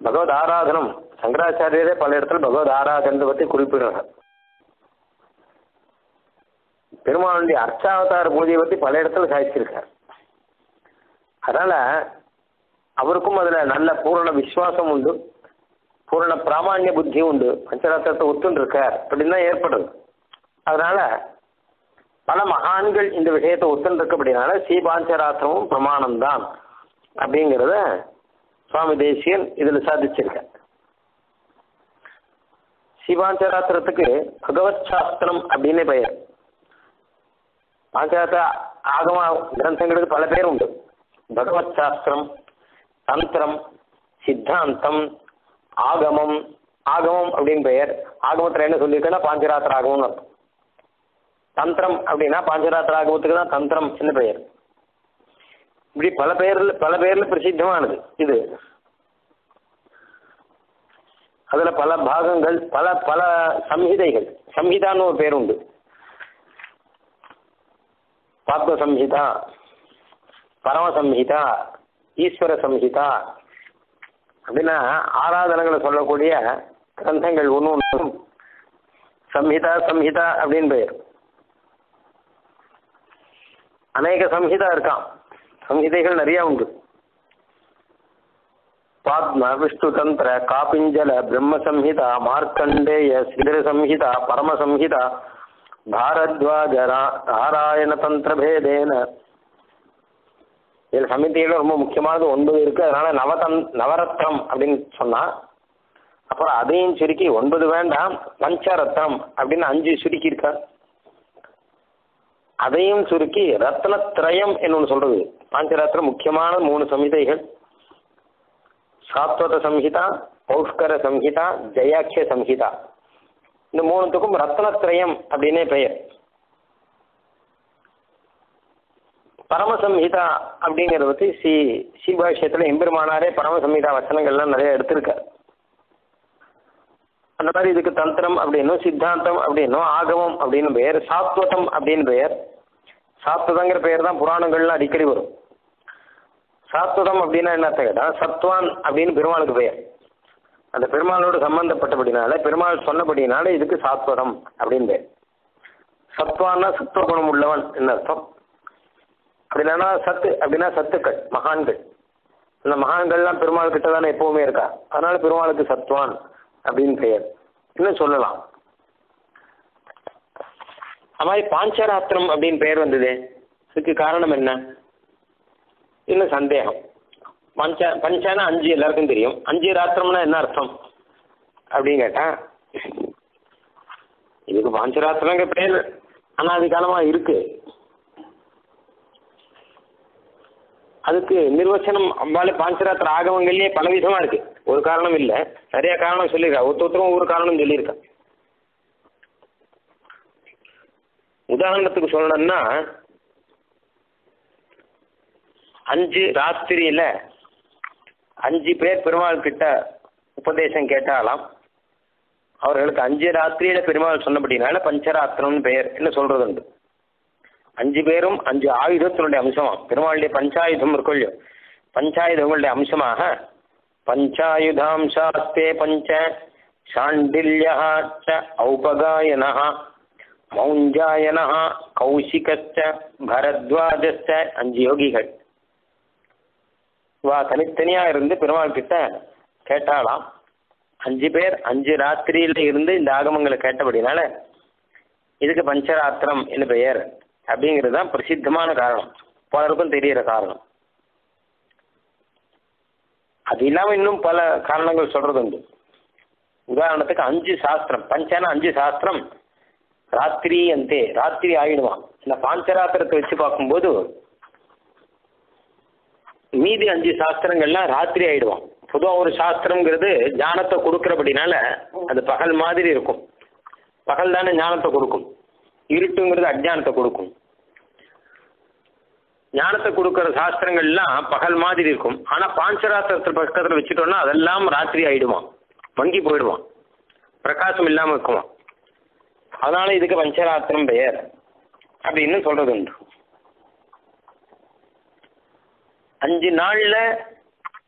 S1: பகவத் ஆராதனம் சங்கராச்சாரியரே பல இடத்துல பகவத் ஆராதனத்தை பற்றி குறிப்பிடுறாங்க பெருமானுடைய அர்ச்சாவதார பூஜையை பற்றி பல இடத்துல சாதிச்சிருக்கார் அதனால அவருக்கும் அதுல நல்ல பூரண விசுவாசம் உண்டு. பூரண பிராமான்ய புத்தி உண்டு. பஞ்சராத்திரத்தை ஒத்துன்னு இருக்கார் அப்படின்னு தான் ஏற்படுது அதனால பல மகான்கள் இந்த விஷயத்தை ஒத்துன்னு இருக்க அப்படின்னால ஸ்ரீபாஞ்சராத்திரமும் பிரமாணம் தான் அப்படிங்கிறத சுவாமி தேசியன் இதில் சாதிச்சிருக்க சிவாஞ்சராத்திரத்துக்கு பகவத் சாஸ்திரம் அப்படின்னு பெயர். பாஞ்சராத்திர ஆகம கிரந்தங்களுக்கு பல பேர் உண்டு. பகவத் சாஸ்திரம் தந்திரம் சித்தாந்தம் ஆகமம் ஆகமம் அப்படின்னு பெயர். ஆகமத்தில் என்ன சொல்லியிருக்கேன்னா பாஞ்சராத்திர ஆகமம்னு அர்த்தம். தந்திரம் அப்படின்னா பாஞ்சராத்திர ஆகமத்துக்கு தான் தந்திரம் சின்ன பெயர். இப்படி பல பேர்ல பல பேர்ல பிரசித்தமானது இது. அதுல பல பாகங்கள் பல பல சம்ஹிதைகள். சம்ஹிதான்னு ஒரு பேர் உண்டு. பாத்ம சம்ஹிதா பரம சம்ஹிதா ஈஸ்வர சம்ஹிதா அப்படின்னா ஆராதனங்களை சொல்லக்கூடிய கிரந்தங்கள் ஒன்று ஒன்றும் சம்ஹிதா சம்ஹிதா அப்படின்னு பெயர். அநேக சம்ஹிதா இருக்கான் சம்ஹிதைகள் நிறைய உண்டு. பாத்ம விஷ்ணு தந்திர காபிஞ்சல பிரம்ம சம்ஹிதா மார்க்கண்டேய சிதர சம்ஹிதா பரம சம்ஹிதா பாரத்வாஜ நாராயண தந்திர பேதேன இதில் சமிதியில் ரொம்ப முக்கியமானது ஒன்பது இருக்கு. அதனால நவதன் நவரத்னம் அப்படின்னு சொன்னா அப்புறம் அதையும் சுருக்கி ஒன்பது வேண்டாம் பஞ்சரத்னம் அப்படின்னு அஞ்சு சுருக்கி இருக்கா அதையும் சுருக்கி ரத்னத்ரயம் என்று சொல்றது. பாஞ்சராத்திரம் முக்கியமான மூணு சம்ஹிதைகள் சாத்வத சம்ஹிதா பௌஷ்கர சம்ஹிதா ஜெயாட்சிய சம்ஹிதா. இந்த மூணுத்துக்கும் ரத்னத்ரயம் அப்படின்னே பெயர். பரமசம்ஹிதா அப்படிங்கிறத பற்றி ஸ்ரீ ஸ்ரீபாஷ்யத்தில் எம்பெருமானாரே பரமசம்ஹிதா வச்சனங்கள்லாம் நிறைய எடுத்திருக்கார் அந்த மாதிரி இதுக்கு தந்திரம் அப்படின்னும் சித்தாந்தம் அப்படின்னும் ஆகமம் அப்படின்னு பெயர் சாத்வதம் அப்படின்னு பெயர். சாத்வதங்கிற பெயர் தான் புராணங்கள்லாம் அடிக்கடி வரும். சாத்வதம் அப்படின்னா என்ன கேட்டால் சத்வான் அப்படின்னு பெருமாளுக்கு பெயர். அந்த பெருமாளோடு சம்பந்தப்பட்டபடினால பெருமாள் சொன்னபடினால இதுக்கு சாத்வதம் அப்படின்னு பெயர். சத்வான்னா சத்துவ குணம் உள்ளவன் என்ன அர்த்தம்? அப்படி இல்லைன்னா சத்து அப்படின்னா சத்துக்கள் மகான்கள். அந்த மகான்கள்லாம் பெருமாள் கிட்ட தானே எப்பவுமே இருக்கா? அதனால பெருமாளுக்கு சத்வான் அப்படின்னு பெயர். இன்னும் சொல்லலாம். அது மாதிரி பாஞ்சராத்திரம் அப்படின்னு பெயர் வந்தது. இதுக்கு காரணம் என்ன? இன்னும் சந்தேகம். பஞ்ச பஞ்சானா அஞ்சு எல்லாருக்கும் தெரியும். அஞ்சு ராத்திரம்னா என்ன அர்த்தம்? அப்படின்னு கேட்டா இதுக்கு பாஞ்சராத்திரங்க பேர் அனாதிகாலமாக இருக்கு. அதுக்கு நிர்வச்சனம் அம்பாலே பாஞ்சராத்திர ஆகமங்கள்லயே பல விதமா இருக்கு. ஒரு காரணம் இல்லை. நிறைய காரணம் சொல்லியிருக்கா. ஒருத்தரும் ஒவ்வொரு காரணம் சொல்லியிருக்கா. உதாரணத்துக்கு சொல்லணும்னா அஞ்சு ராத்திரியில அஞ்சு பேர் பெருமாள் கிட்ட உபதேசம் கேட்டாலாம். அவர்களுக்கு அஞ்சு ராத்திரியில பெருமாள் சொன்னபடினால பஞ்சராத்திரம்னு பெயர். என்ன சொல்றது உண்டு அஞ்சு பேரும் அஞ்சு ஆயுதத்தினுடைய அம்சமா. பெருமாளுடைய பஞ்சாயுதம் இருக்கும் பஞ்சாயுதங்களுடைய அம்சமாக பஞ்சாயுதாம்சாஸ்தே பஞ்ச சாண்டில்யா ஔபகாயன மௌஞ்சாயன கௌசிகச்ச பரத்வாஜச்ச அஞ்சு யோகிகள். வா தனித்தனியா இருந்து பெருமாள் கிட்ட கேட்டாலாம் அஞ்சு பேர் அஞ்சு ராத்திரியில இருந்து இந்த ஆகமங்களை கேட்டபடினால இதுக்கு பஞ்சராத்திரம் என்று பெயர். அப்படிங்கிறது தான் பிரசித்தமான காரணம். பலருக்கும் தெரிகிற காரணம். அது இல்லாம இன்னும் பல காரணங்கள் சொல்றது உண்டு உதாரணத்துக்கு அஞ்சு சாஸ்திரம். பஞ்சான அஞ்சு சாஸ்திரம் ராத்திரி அந்தே ராத்திரி ஆயிடுவான் இந்த பாஞ்சராத்திரத்தை வச்சு பார்க்கும்போது மீதி அஞ்சு சாஸ்திரங்கள்லாம் ராத்திரி ஆயிடுவான் பொதுவாக ஒரு சாஸ்திரங்கிறது ஞானத்தை கொடுக்குறபடினால அது பகல் மாதிரி இருக்கும். பகல் தானே ஞானத்தை கொடுக்கும். இருட்டுங்கிறது அஜானத்தை கொடுக்கும். ஞானத்தை கொடுக்கிற சாஸ்திரங்கள்லாம் பகல் மாதிரி இருக்கும். ஆனால் பாஞ்சராத்திரத்தை பக்கத்தில் வச்சுட்டோம்னா அதெல்லாம் ராத்திரி ஆயிடுவான். வங்கி போயிடுவான். பிரகாசம் இல்லாமல் இருக்குவான். அதனால இதுக்கு பஞ்சராத்திரம் பெயர். அப்படின்னு சொல்றது உண்டு. அஞ்சு நாள்ல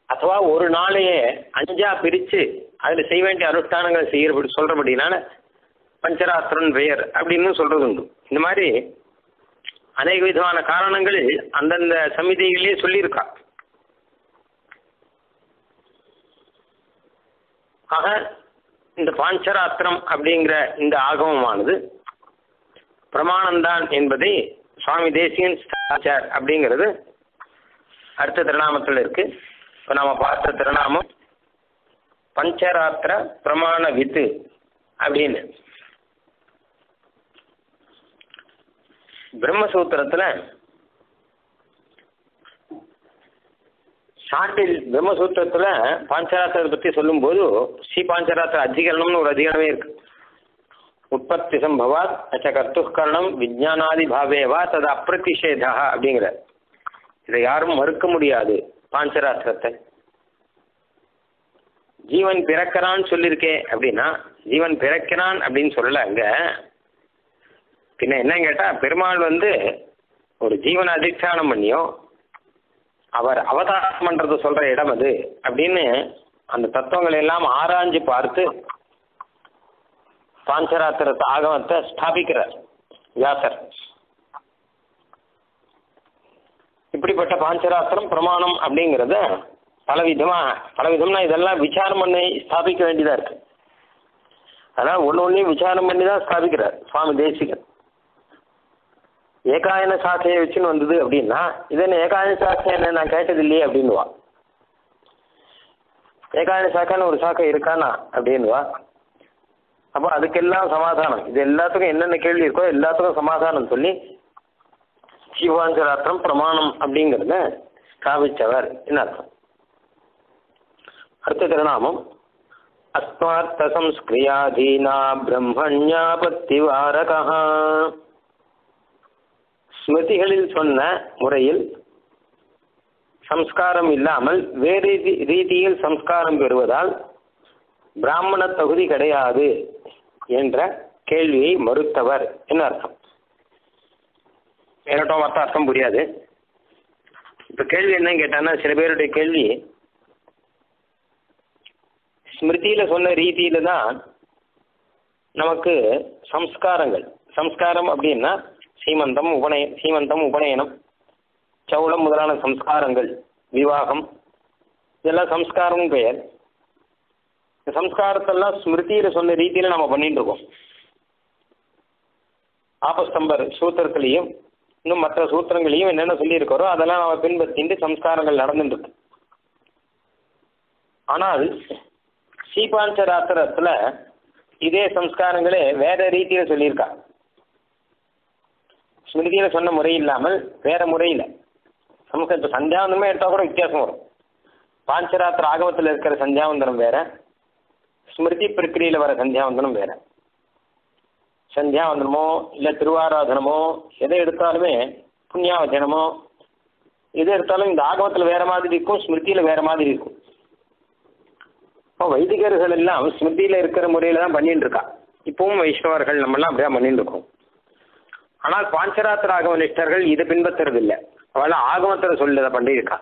S1: அதுவா ஒரு நாளையே அஞ்சா பிரிச்சு அதுல செய்ய வேண்டிய அனுஷ்டானங்கள் செய்யறபடி சொல்றபடினால பஞ்சராத்திரன் பெயர் அப்படின்னு சொல்றது உண்டு. இந்த மாதிரி அநேக விதமான காரணங்கள் அந்தந்த சமிதிகளே சொல்லியிருக்கா. ஆக இந்த பாஞ்சராத்திரம் அப்படிங்கிற இந்த ஆகமமானது பிரமாணம்தான் என்பதை சுவாமி தேசியன் ஸ்தாச்சார் அப்படிங்கிறது அடுத்த திருநாமத்தில் இருக்கு. இப்போ நாம பார்த்த திருநாமம் பஞ்சராத்திர பிரமாண வித்து அப்படின்னு. பிரம்மசூத்திரத்தில் ஷார்ட்டில் பிரம்மசூத்திரத்தில் பாஞ்சராத்திரத்தை பற்றி சொல்லும்போது ஸ்ரீ பாஞ்சராத்திர அதிகரணம்னு ஒரு அதிகரணமே இருக்கு. உற்பத்தி சம்பவாத் அச்ச கர்த்துக்கரணம் விஜயானாதி பாவேவா தது அப்பிரதிஷேதா அப்படிங்கிற. இதை யாரும் மறுக்க முடியாது பாஞ்சராத்திரத்தை. ஜீவன் பிறக்கிறான்னு சொல்லியிருக்கே அப்படின்னா ஜீவன் பிறக்கிறான் அப்படின்னு சொல்லல அங்க பின்ன என்ன கேட்டா பெருமாள் வந்து ஒரு ஜீவனை அதிஷ்டானம் பண்ணியும் அவர் அவதாரம் பண்றது சொல்ற இடம் அது அப்படின்னு அந்த தத்துவங்களை எல்லாம் ஆராய்ஞ்சு பார்த்து பாஞ்சராத்திர ஆகமத்தை ஸ்தாபிக்கிறார் வியாசர். இப்படிப்பட்ட பாஞ்சராத்திரம் பிரமாணம் அப்படிங்கிறத பலவிதமா பலவிதம்னா இதெல்லாம் விசாரம் பண்ணி ஸ்தாபிக்க வேண்டியதா இருக்கு. அதனால் ஒன்று ஒன்றையும் விசாரம் பண்ணி தான் ஸ்தாபிக்கிறார் சுவாமி தேசிகன். ஏகாயன சாக்கையை வச்சுன்னு வந்தது அப்படின்னா இது என்ன ஏகாயன சாக்கை என்ன நான் கேட்டது இல்லையே அப்படின்னுவா. ஏகாயன சாக்கான்னு ஒரு சாக்கை இருக்கானா அப்படின்னுவா. அப்போ அதுக்கெல்லாம் சமாதானம். இது எல்லாத்துக்கும் என்னென்ன கேள்வி இருக்கோ எல்லாத்துக்கும் சமாதானம் சொல்லி சிவாஞ்சராத்திரம் பிரமாணம் அப்படிங்கிறத ஸ்தாபிச்சவர் என்ன அர்த்தம்? அடுத்த திருநாமம் அஸ்மார்த்த சம்ஸ்கிரியாதீனா பிரம்மண்யாபத்திவாரகா ஸ்மிருதிகளில் சொன்ன முறையில் சம்ஸ்காரம் இல்லாமல் வேறு ரீதியில் சம்ஸ்காரம் பெறுவதால் பிராமண தகுதி கிடையாது என்ற கேள்வியை மறுத்தவர் என்ன அர்த்தம். எனட்டும் மற்ற அர்த்தம் புரியாது. இப்போ கேள்வி என்ன கேட்டான்னா சில பேருடைய கேள்வி ஸ்மிருதியில் சொன்ன ரீதியில தான் நமக்கு சம்ஸ்காரங்கள் சம்ஸ்காரம் அப்படின்னா சீமந்தம் உபநய சீமந்தம் உபநயனம் சௌளம் முதலான சம்ஸ்காரங்கள் விவாகம் இதெல்லாம் சம்ஸ்காரம் பெயர். இந்த சம்ஸ்காரத்தெல்லாம் ஸ்மிருதியில் சொன்ன ரீதியில் நம்ம பண்ணிட்டு இருக்கோம். ஆபஸ்தம்பர் சூத்திரத்திலையும் இன்னும் மற்ற சூத்திரங்களையும் என்னென்ன சொல்லியிருக்கிறோ அதெல்லாம் நம்ம பின்பற்றிட்டு சம்ஸ்காரங்கள் நடந்துட்டு இருக்கு. ஆனால் ஸ்ரீபாஞ்சராத்திரத்துல இதே சம்ஸ்காரங்களே வேற ரீதியில சொல்லியிருக்கா. ஸ்மிருதியில சொன்ன முறை இல்லாமல் வேற முறையில். நமக்கு இப்போ சந்தியாவந்தமே எடுத்தால் கூட வித்தியாசம் வரும். பாஞ்சராத்திர ஆகமத்தில் இருக்கிற சந்தியாவந்தனம் வேற. ஸ்மிருதி பிரக்கிரியில் வர சந்தியாவந்தனம் வேற. சந்தியாவந்தனமோ இல்லை திருவாராதனமோ எதை எடுத்தாலுமே புண்ணியாவச்சனமோ எது எடுத்தாலும் இந்த ஆகமத்தில் வேற மாதிரி இருக்கும் ஸ்மிருதியில் வேற மாதிரி இருக்கும். இப்போ வைதிகர்கள் எல்லாம் ஸ்மிருதியில் இருக்கிற முறையில் தான் பண்ணிட்டு இருக்கா. இப்பவும் வைஷ்ணவர்கள் நம்மெல்லாம் அப்படியே பண்ணிட்டு இருக்கோம். ஆனால் பாஞ்சராத்திர ஆகம நிஷ்டர்கள் இதை பின்பற்றுறதில்லை இல்லை ஆகமத்தில் சொல்லதை பண்ணியிருக்கா.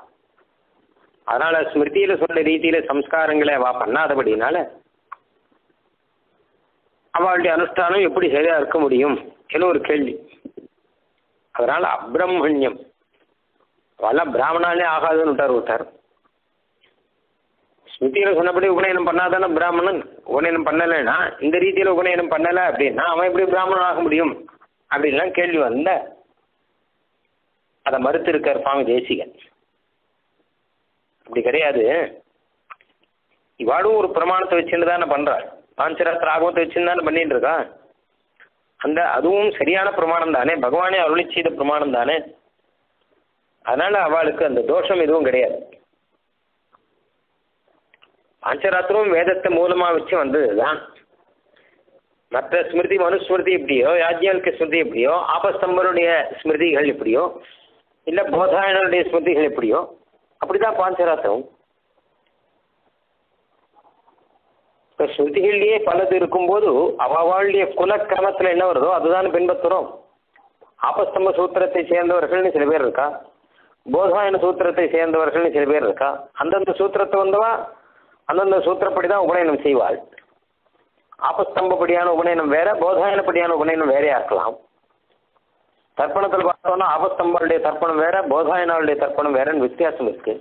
S1: அதனால ஸ்மிருதியில சொல்ல ரீதியில சம்ஸ்காரங்களை அவ பண்ணாதபடினால அவளுடைய அனுஷ்டானம் எப்படி சரியா இருக்க முடியும் என ஒரு கேள்வி. அதனால அப்ரம்மண்யம் அவெல்லாம் பிராமணாலே ஆகாதுன்னு விட்டார் விட்டார். ஸ்மிருதியில சொன்னபடி உபநயனம் பண்ணாதானே பிராமணன்? உபநயனம் பண்ணலைன்னா இந்த ரீதியில உபநயனம் பண்ணலை அப்படின்னா அவன் எப்படி பிராமணன் ஆக முடியும்? அப்படின்லாம் கேள்வி வந்த அதை மறுத்து இருக்கார் சுவாமி தேசிகன். அப்படி கிடையாது. இவாளும் ஒரு பிரமாணத்தை வச்சுன்னு தானே பண்ணுறாள் பாஞ்சராத்திர ஆகமத்தை வச்சுன்னு தானே பண்ணிட்டு இருக்கா? அந்த அதுவும் சரியான பிரமாணம் தானே? பகவானே அருளி செய்த பிரமாணம் தானே? அதனால அவளுக்கு அந்த தோஷம் எதுவும் கிடையாது. பாஞ்சராத்திரம் வேதத்தை மூலமாக வச்சு வந்ததுதான். மற்ற ஸ்மிருதி மனுஸ்மிருதி எப்படியோ யாஜ்யாலுக்கு ஸ்மிருதி எப்படியோ ஆபஸ்தம்பருடைய ஸ்மிருதிகள் எப்படியோ இல்ல போதாயனருடைய ஸ்மிருதிகள் எப்படியோ அப்படிதான் பாஞ்சராத்திரம் இப்ப ஸ்மிருதிகள்லயே பலது இருக்கும்போது அவளுடைய குலக்கிரமத்துல என்ன வருதோ அதுதான் பின்பற்றுறோம் ஆபஸ்தம்ப சூத்திரத்தை சேர்ந்தவர்கள்னு சில பேர் இருக்கா? போதாயன சூத்திரத்தை சேர்ந்தவர்கள்னு சில பேர் இருக்கா? அந்தந்த சூத்திரத்தை வந்தவா அந்தந்த சூத்திரப்படி தான் உபநயனம் செய்வாள். ஆபஸ்தம்பப்படியான உபநயனம் வேற போதாயனப்படியான உபநயனம் வேறையா இருக்கலாம். தர்ப்பணத்தில் பார்த்தோம்னா ஆபஸ்தம்பருடைய தர்ப்பணம் வேற போதாயனாளுடைய தர்ப்பணம் வேறன்னு வித்தியாசம் இருக்கு.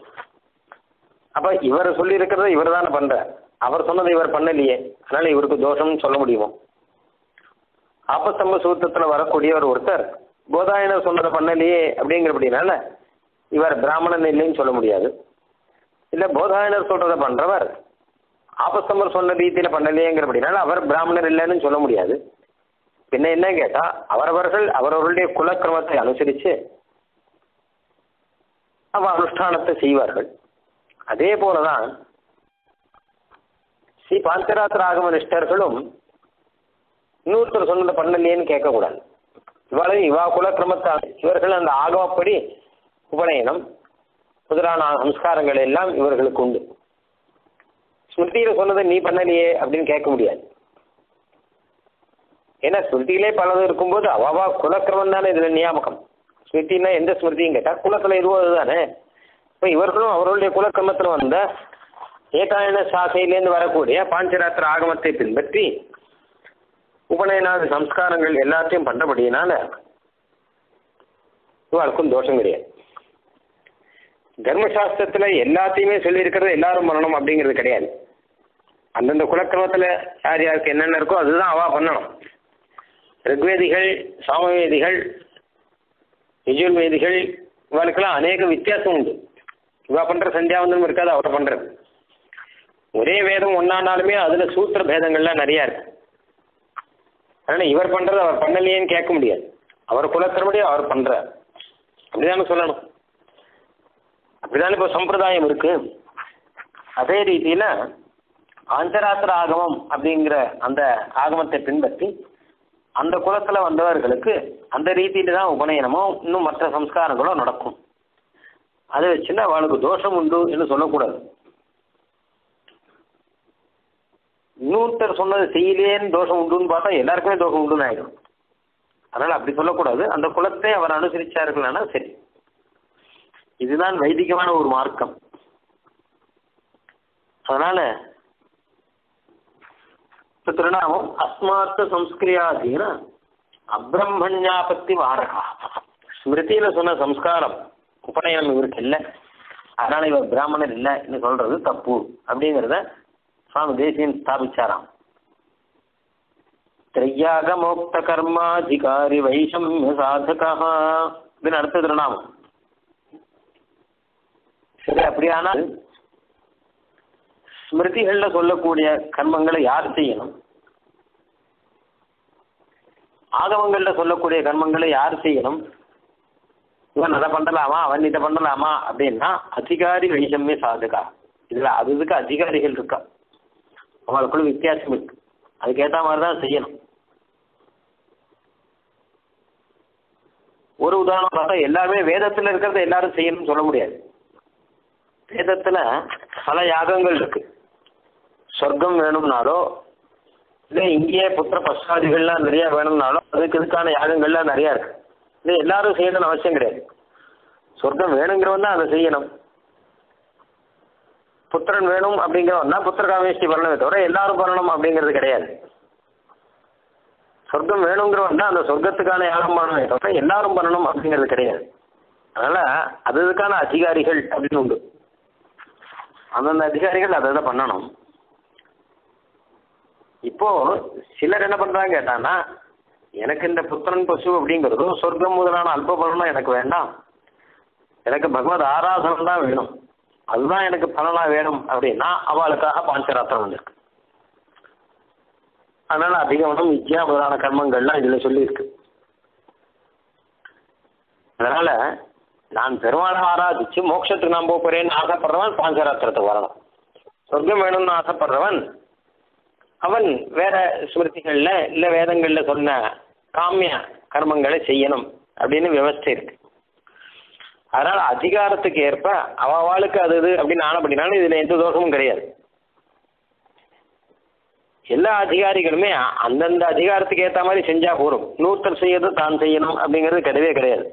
S1: அப்ப இவர் சொல்லி இருக்கிறத இவர் தானே பண்ற அவர் சொன்னதை இவர் பண்ணலையே. அதனால இவருக்கு தோஷம்னு சொல்ல முடியுமோ? ஆபஸ்தம்ப சூத்திரத்தில் வரக்கூடியவர் ஒருத்தர் போதாயனர் சொன்னதை பண்ணலையே அப்படிங்கிறபடினால இவர் பிராமணன் இல்லைன்னு சொல்ல முடியாது. இல்லை போதாயனர் சொல்றதை பண்றவர் ஆபஸ்தம்பர் சொன்ன ரீதியில் பண்ணலையேங்கிற அப்படினால அவர் பிராமணர் இல்லைன்னு சொல்ல முடியாது. பின்ன என்ன கேட்டால் அவரவர்கள் அவரவர்களுடைய குலக்கிரமத்தை அனுசரித்து அவ அனுஷ்டானத்தை செய்வார்கள். அதே போலதான் ஸ்ரீ பாஞ்சராத்திர ஆகம நிஷ்டர்களும் இன்னொருத்தர் சொன்னதை பண்ணலையேன்னு கேட்கக்கூடாது. இவளும் இவா குலக்கிரமத்தை இவர்கள் அந்த ஆகமப்படி உபநயனம் முதலான சம்ஸ்காரங்கள் எல்லாம் இவர்களுக்கு உண்டு. ஸ்மிருதியில சொன்னதை நீ பண்ணலையே அப்படின்னு கேட்க முடியாது. ஏன்னா ஸ்மிருதியிலே பலது இருக்கும்போது அவாவா குலக்கிரமம் தானே இதுல நியாபகம். ஸ்மிருதினா எந்த ஸ்மிருதியும் கேட்டா குலத்துல இதுவோ அதுதானே. இப்போ இவர்களும் அவர்களுடைய குலக்கிரமத்தில் வந்த ஏகாயன சாசையிலேருந்து வரக்கூடிய பாஞ்சராத்திர ஆகமத்தை பின்பற்றி உபநயனாத சம்ஸ்காரங்கள் எல்லாத்தையும் பண்ணபடியினால இவாளுக்கும் தோஷம் கிடையாது. தர்மசாஸ்திரத்துல எல்லாத்தையுமே சொல்லியிருக்கிறது எல்லாரும் பண்ணணும் அப்படிங்கிறது கிடையாது. அந்தந்த குலக்கிரமத்துல யார் யாருக்கு என்னென்ன இருக்கோ அதுதான் அவா பண்ணணும். ரிக்வேதிகள் சாமவேதிகள் யஜுர்வேதிகள் இவளுக்கெல்லாம் அநேக வித்தியாசம் உண்டு. இவா பண்ற சந்தியாவந்தனம் இருக்காது அவரை பண்றது. ஒரே வேதம் ஒன்னானாலுமே அதுல சூத்திர பேதங்கள்லாம் நிறைய இருக்கு. ஆனால் இவர் பண்றது அவர் பண்ணலையேன்னு கேட்க முடியாது. அவர் குலத்திறபடி அவர் பண்றார். அப்படிதானே சொல்லணும். அப்படிதானே இப்போ சம்பிரதாயம் இருக்கு. அதே ரீதியில அஞ்சராத்திர ஆகமம் அப்படிங்கிற அந்த ஆகமத்தை பின்பற்றி அந்த குலத்துல வந்தவர்களுக்கு அந்த ரீதியில தான் உபநயனமும் இன்னும் மற்ற சம்ஸ்காரங்களோ நடக்கும். அதை வச்சுன்னா அவளுக்கு தோஷம் உண்டு என்று சொல்லக்கூடாது. இன்னொருத்தர் சொன்னது செய்யலேன்னு தோஷம் உண்டுன்னு பார்த்தா எல்லாருக்குமே தோஷம் உண்டுன்னு ஆயிடும். அதனால அப்படி சொல்லக்கூடாது. அந்த குலத்தை அவர் அனுசரிச்சார்கள்னா சரி. இதுதான் வைதிகமான ஒரு மார்க்கம். அதனால திருநாமம் அஸ்மார்த்த சம்ஸ்கிரியாதீன அப்ரம்மண்யாபத்தி வாரகா. ஸ்மிருதியில சொன்ன சம்ஸ்காரம் உபநயனம் இவருக்கு இல்லை. அதனால இவர் பிராமணர் இல்லைன்னு சொல்றது தப்பு அப்படிங்கிறத சுவாமி தேசியன் ஸ்தாபிச்சாராம். திரையாக மோக்த கர்மாதிகாரி வைஷம்ய சாதகா. அப்படின்னு அடுத்த திருநாமம். சரி அப்படியானால் ஸ்மிருதிகள்ல சொல்லக்கூடிய கர்மங்களை யார் செய்யணும்? ஆகவங்கள்ல சொல்லக்கூடிய கர்மங்களை யார் செய்யணும்? இவன் அதை பண்ணலாமா? அவன் இதை பண்ணலாமா? அப்படின்னா அதிகாரி வைஷம்ய சாதுகா. இதுல அதுக்கு அதிகாரிகள் இருக்கா? அவளுக்குள்ள வித்தியாசம் இருக்கு. அதுக்கேற்ற மாதிரி தான் செய்யணும். ஒரு உதாரணம் பார்த்தா எல்லாருமே வேதத்துல இருக்கிறத எல்லாரும் செய்யணும்னு சொல்ல முடியாது. வேதத்துல பல யாகங்கள் இருக்கு. சொர்க்கம் வேணும்னாலோ இல்லை இங்கேயே புத்திர பசாதிகள்லாம் நிறைய வேணும்னாலும் அதுக்கு இதுக்கான யாகங்கள்லாம் நிறைய இருக்கு. இது எல்லாரும் செய்யணும்னு அவசியம் கிடையாது. சொர்க்கம் வேணுங்கிறவன் தான் அதை செய்யணும். புத்திரன் வேணும் அப்படிங்கிறவன் தான் புத்திர காமேஷ்டி பண்ணவே தவிர எல்லாரும் பண்ணணும் அப்படிங்கிறது கிடையாது. சொர்க்கம் வேணுங்கிறவன் தான் அந்த சொர்க்கத்துக்கான யாகம் பண்ணவே தவிர எல்லாரும் பண்ணணும் அப்படிங்கிறது கிடையாது. அதனால அது அதிகாரிகள் அப்படின்னு உண்டு. அந்தந்த அதிகாரிகள் அதை அதை பண்ணணும். இப்போ சிலர் என்ன பண்றாங்க கேட்டான்னா எனக்கு இந்த புத்திரன் பசு அப்படிங்கிறதும் சொர்க்கம் முதலான அல்ப பலனும் எனக்கு வேண்டாம். எனக்கு பகவத் ஆராதனம் தான் வேணும். அதுதான் எனக்கு பலனா வேணும் அப்படின்னா அவளுக்காக பாஞ்சராத்திரம் வந்திருக்கு. அதனால அதிகமான வித்யா முதலான கர்மங்கள்லாம் இதுல சொல்லியிருக்கு. அதனால நான் பெருமாளை ஆராதிச்சு மோட்சத்துக்கு நான் போக போறேன்னு ஆசைப்படுறவன் பாஞ்சராத்திரத்தை வரணும். சொர்க்கம் வேணும்னு ஆசைப்படுறவன் அவன் வேற ஸ்மிருதிகள்ல இல்ல வேதங்கள்ல சொன்ன காமிய கர்மங்களை செய்யணும் அப்படின்னு விவஸ்தை இருக்கு. அதனால அதிகாரத்துக்கு ஏற்ப அவளுக்கு அது இது அப்படின்னு ஆனப்படினாலும் இதுல எந்த தோஷமும் கிடையாது. எல்லா அதிகாரிகளுமே அந்தந்த அதிகாரத்துக்கு ஏற்ற மாதிரி செஞ்சா போதும். நூத்தர் செய்யறது தான் செய்யணும் அப்படிங்கிறது கிடையவே கிடையாது.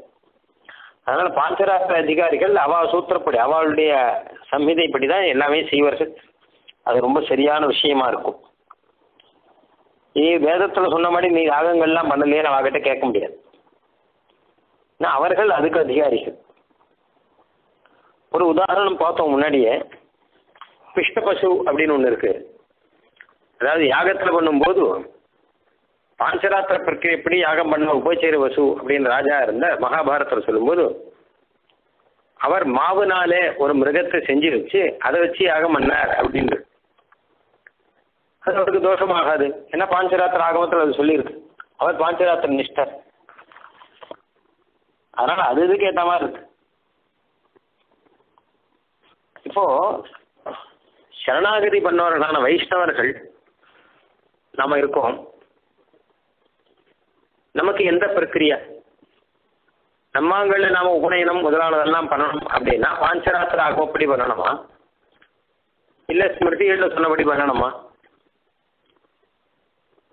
S1: அதனால பாஞ்சராத்திர அதிகாரிகள் அவ சூத்திரப்படி அவளுடைய சம்ஹிதைப்படி தான் எல்லாமே செய்வார்கள். அது ரொம்ப சரியான விஷயமா இருக்கும். நீ வேதத்துல சொன்ன மாதிரி நீ யாகங்கள்லாம் பண்ணலையே அவகிட்ட கேட்க முடியாது. ஏன்னா அவர்கள் அதுக்கு அதிகாரிகள். ஒரு உதாரணம் பார்த்தோம் முன்னாடியே. பிஷ்ட பசு அப்படின்னு ஒன்று இருக்கு. அதாவது யாகத்தில் பண்ணும்போது பாஞ்சராத்திர பிரக்கிரியை எப்படி யாகம் பண்ண உபச்சேர வசு அப்படின்னு ராஜா இருந்த மகாபாரதத்தில் சொல்லும்போது அவர் மாவுனாலே ஒரு மிருகத்தை செஞ்சு வச்சு அதை வச்சு யாகம் பண்ணார் அப்படின்னு அது அவருக்கு தோஷமாகாது. ஏன்னா பாஞ்சராத்திர ஆகமத்தில் அது சொல்லியிருக்கு. அவர் பாஞ்சராத்திர நிஷ்டர். அதனால அது இதுக்கு ஏற்ற மாதிரி இருக்கு. இப்போ சரணாகதி பண்ணவர்களான வைஷ்ணவர்கள் நாம இருக்கோம். நமக்கு எந்த பிரக்கிரியா? நம்மாங்கல்ல நாம உபநயனம் முதலானதெல்லாம் பண்ணணும் அப்படின்னா பாஞ்சராத்திர ஆகமப்படி பண்ணணுமா? இல்ல ஸ்மிருதிகள் சொன்னபடி பண்ணணுமா?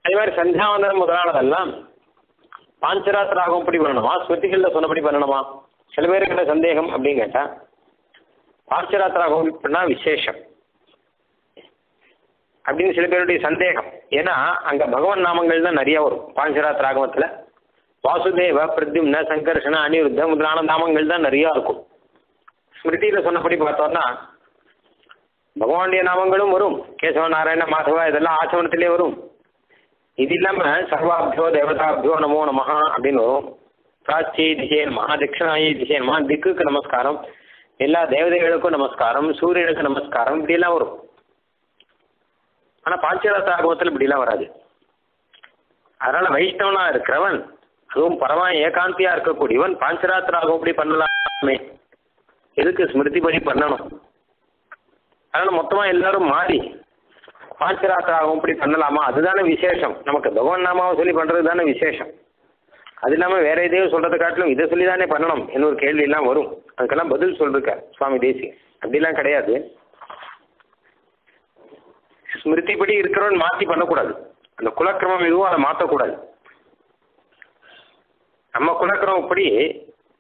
S1: அதே மாதிரி சந்தியாவந்தனம் முதலானதெல்லாம் பாஞ்சராத்திர ஆகமப்படி பண்ணணுமா? ஸ்மிருதிகளில் சொன்னபடி பண்ணணுமா? சில பேருக்கு சந்தேகம் அப்படின்னு கேட்டா பாஞ்சராத்திர ஆகமம் பண்ணா விசேஷம். அப்படின்னு சில பேருடைய சந்தேகம். ஏன்னா அங்க பகவான் நாமங்கள் தான் நிறைய வரும். பாஞ்சராத் ஆகமத்துல வாசுதேவ பிரத்யும்ன சங்கர்ஷன அனிருத்த முதலான நாமங்கள் தான் நிறைய இருக்கும். ஸ்மிருதியில சொன்னபடி பார்த்தோம்னா பகவானுடைய நாமங்களும் வரும். கேசவ நாராயண மாதவா இதெல்லாம் ஆச்சமனத்திலே வரும். இது இல்லாம சர்வாபியோ தேவதாபியோ நமோ நமஹா அப்படின்னு வரும். பிராச்சி திசை நமஹா தட்சிணாயி திசை நமஹா திக்குக்கு நமஸ்காரம். எல்லா தேவதைகளுக்கும் நமஸ்காரம் சூரியனுக்கு நமஸ்காரம் இப்படியெல்லாம் வரும். ஆனா பாஞ்சராத்த ஆகமத்தில் இப்படிலாம் வராது. அதனால வைஷ்ணவனா இருக்கிறவன் அதுவும் பரமா ஏகாந்தியா இருக்கக்கூடியவன் பாஞ்சராத்திராகம் இப்படி பண்ணலாமே. எதுக்கு ஸ்மிருதி படி பண்ணணும்? அதனால மொத்தமா எல்லாரும் மாறி பாஞ்சராத்திராகம் இப்படி பண்ணலாமா? அதுதானே விசேஷம். நமக்கு பகவான் நாமாவை சொல்லி பண்றது தானே விசேஷம். அது இல்லாம வேற எதையும் சொல்றதை காட்டிலும் இதை சொல்லி தானே பண்ணணும் என்ன ஒரு கேள்வி எல்லாம் வரும். அதுக்கெல்லாம் பதில் சொல்லிருக்க சுவாமி தேசி அப்படிலாம் கிடையாது. ஸ்மிருதிப்படி இருக்கிறவன் மாற்றி பண்ணக்கூடாது. அந்த குலக்கிரமம் எதுவும் அதை மாற்றக்கூடாது நம்ம குலக்கிரமம் படி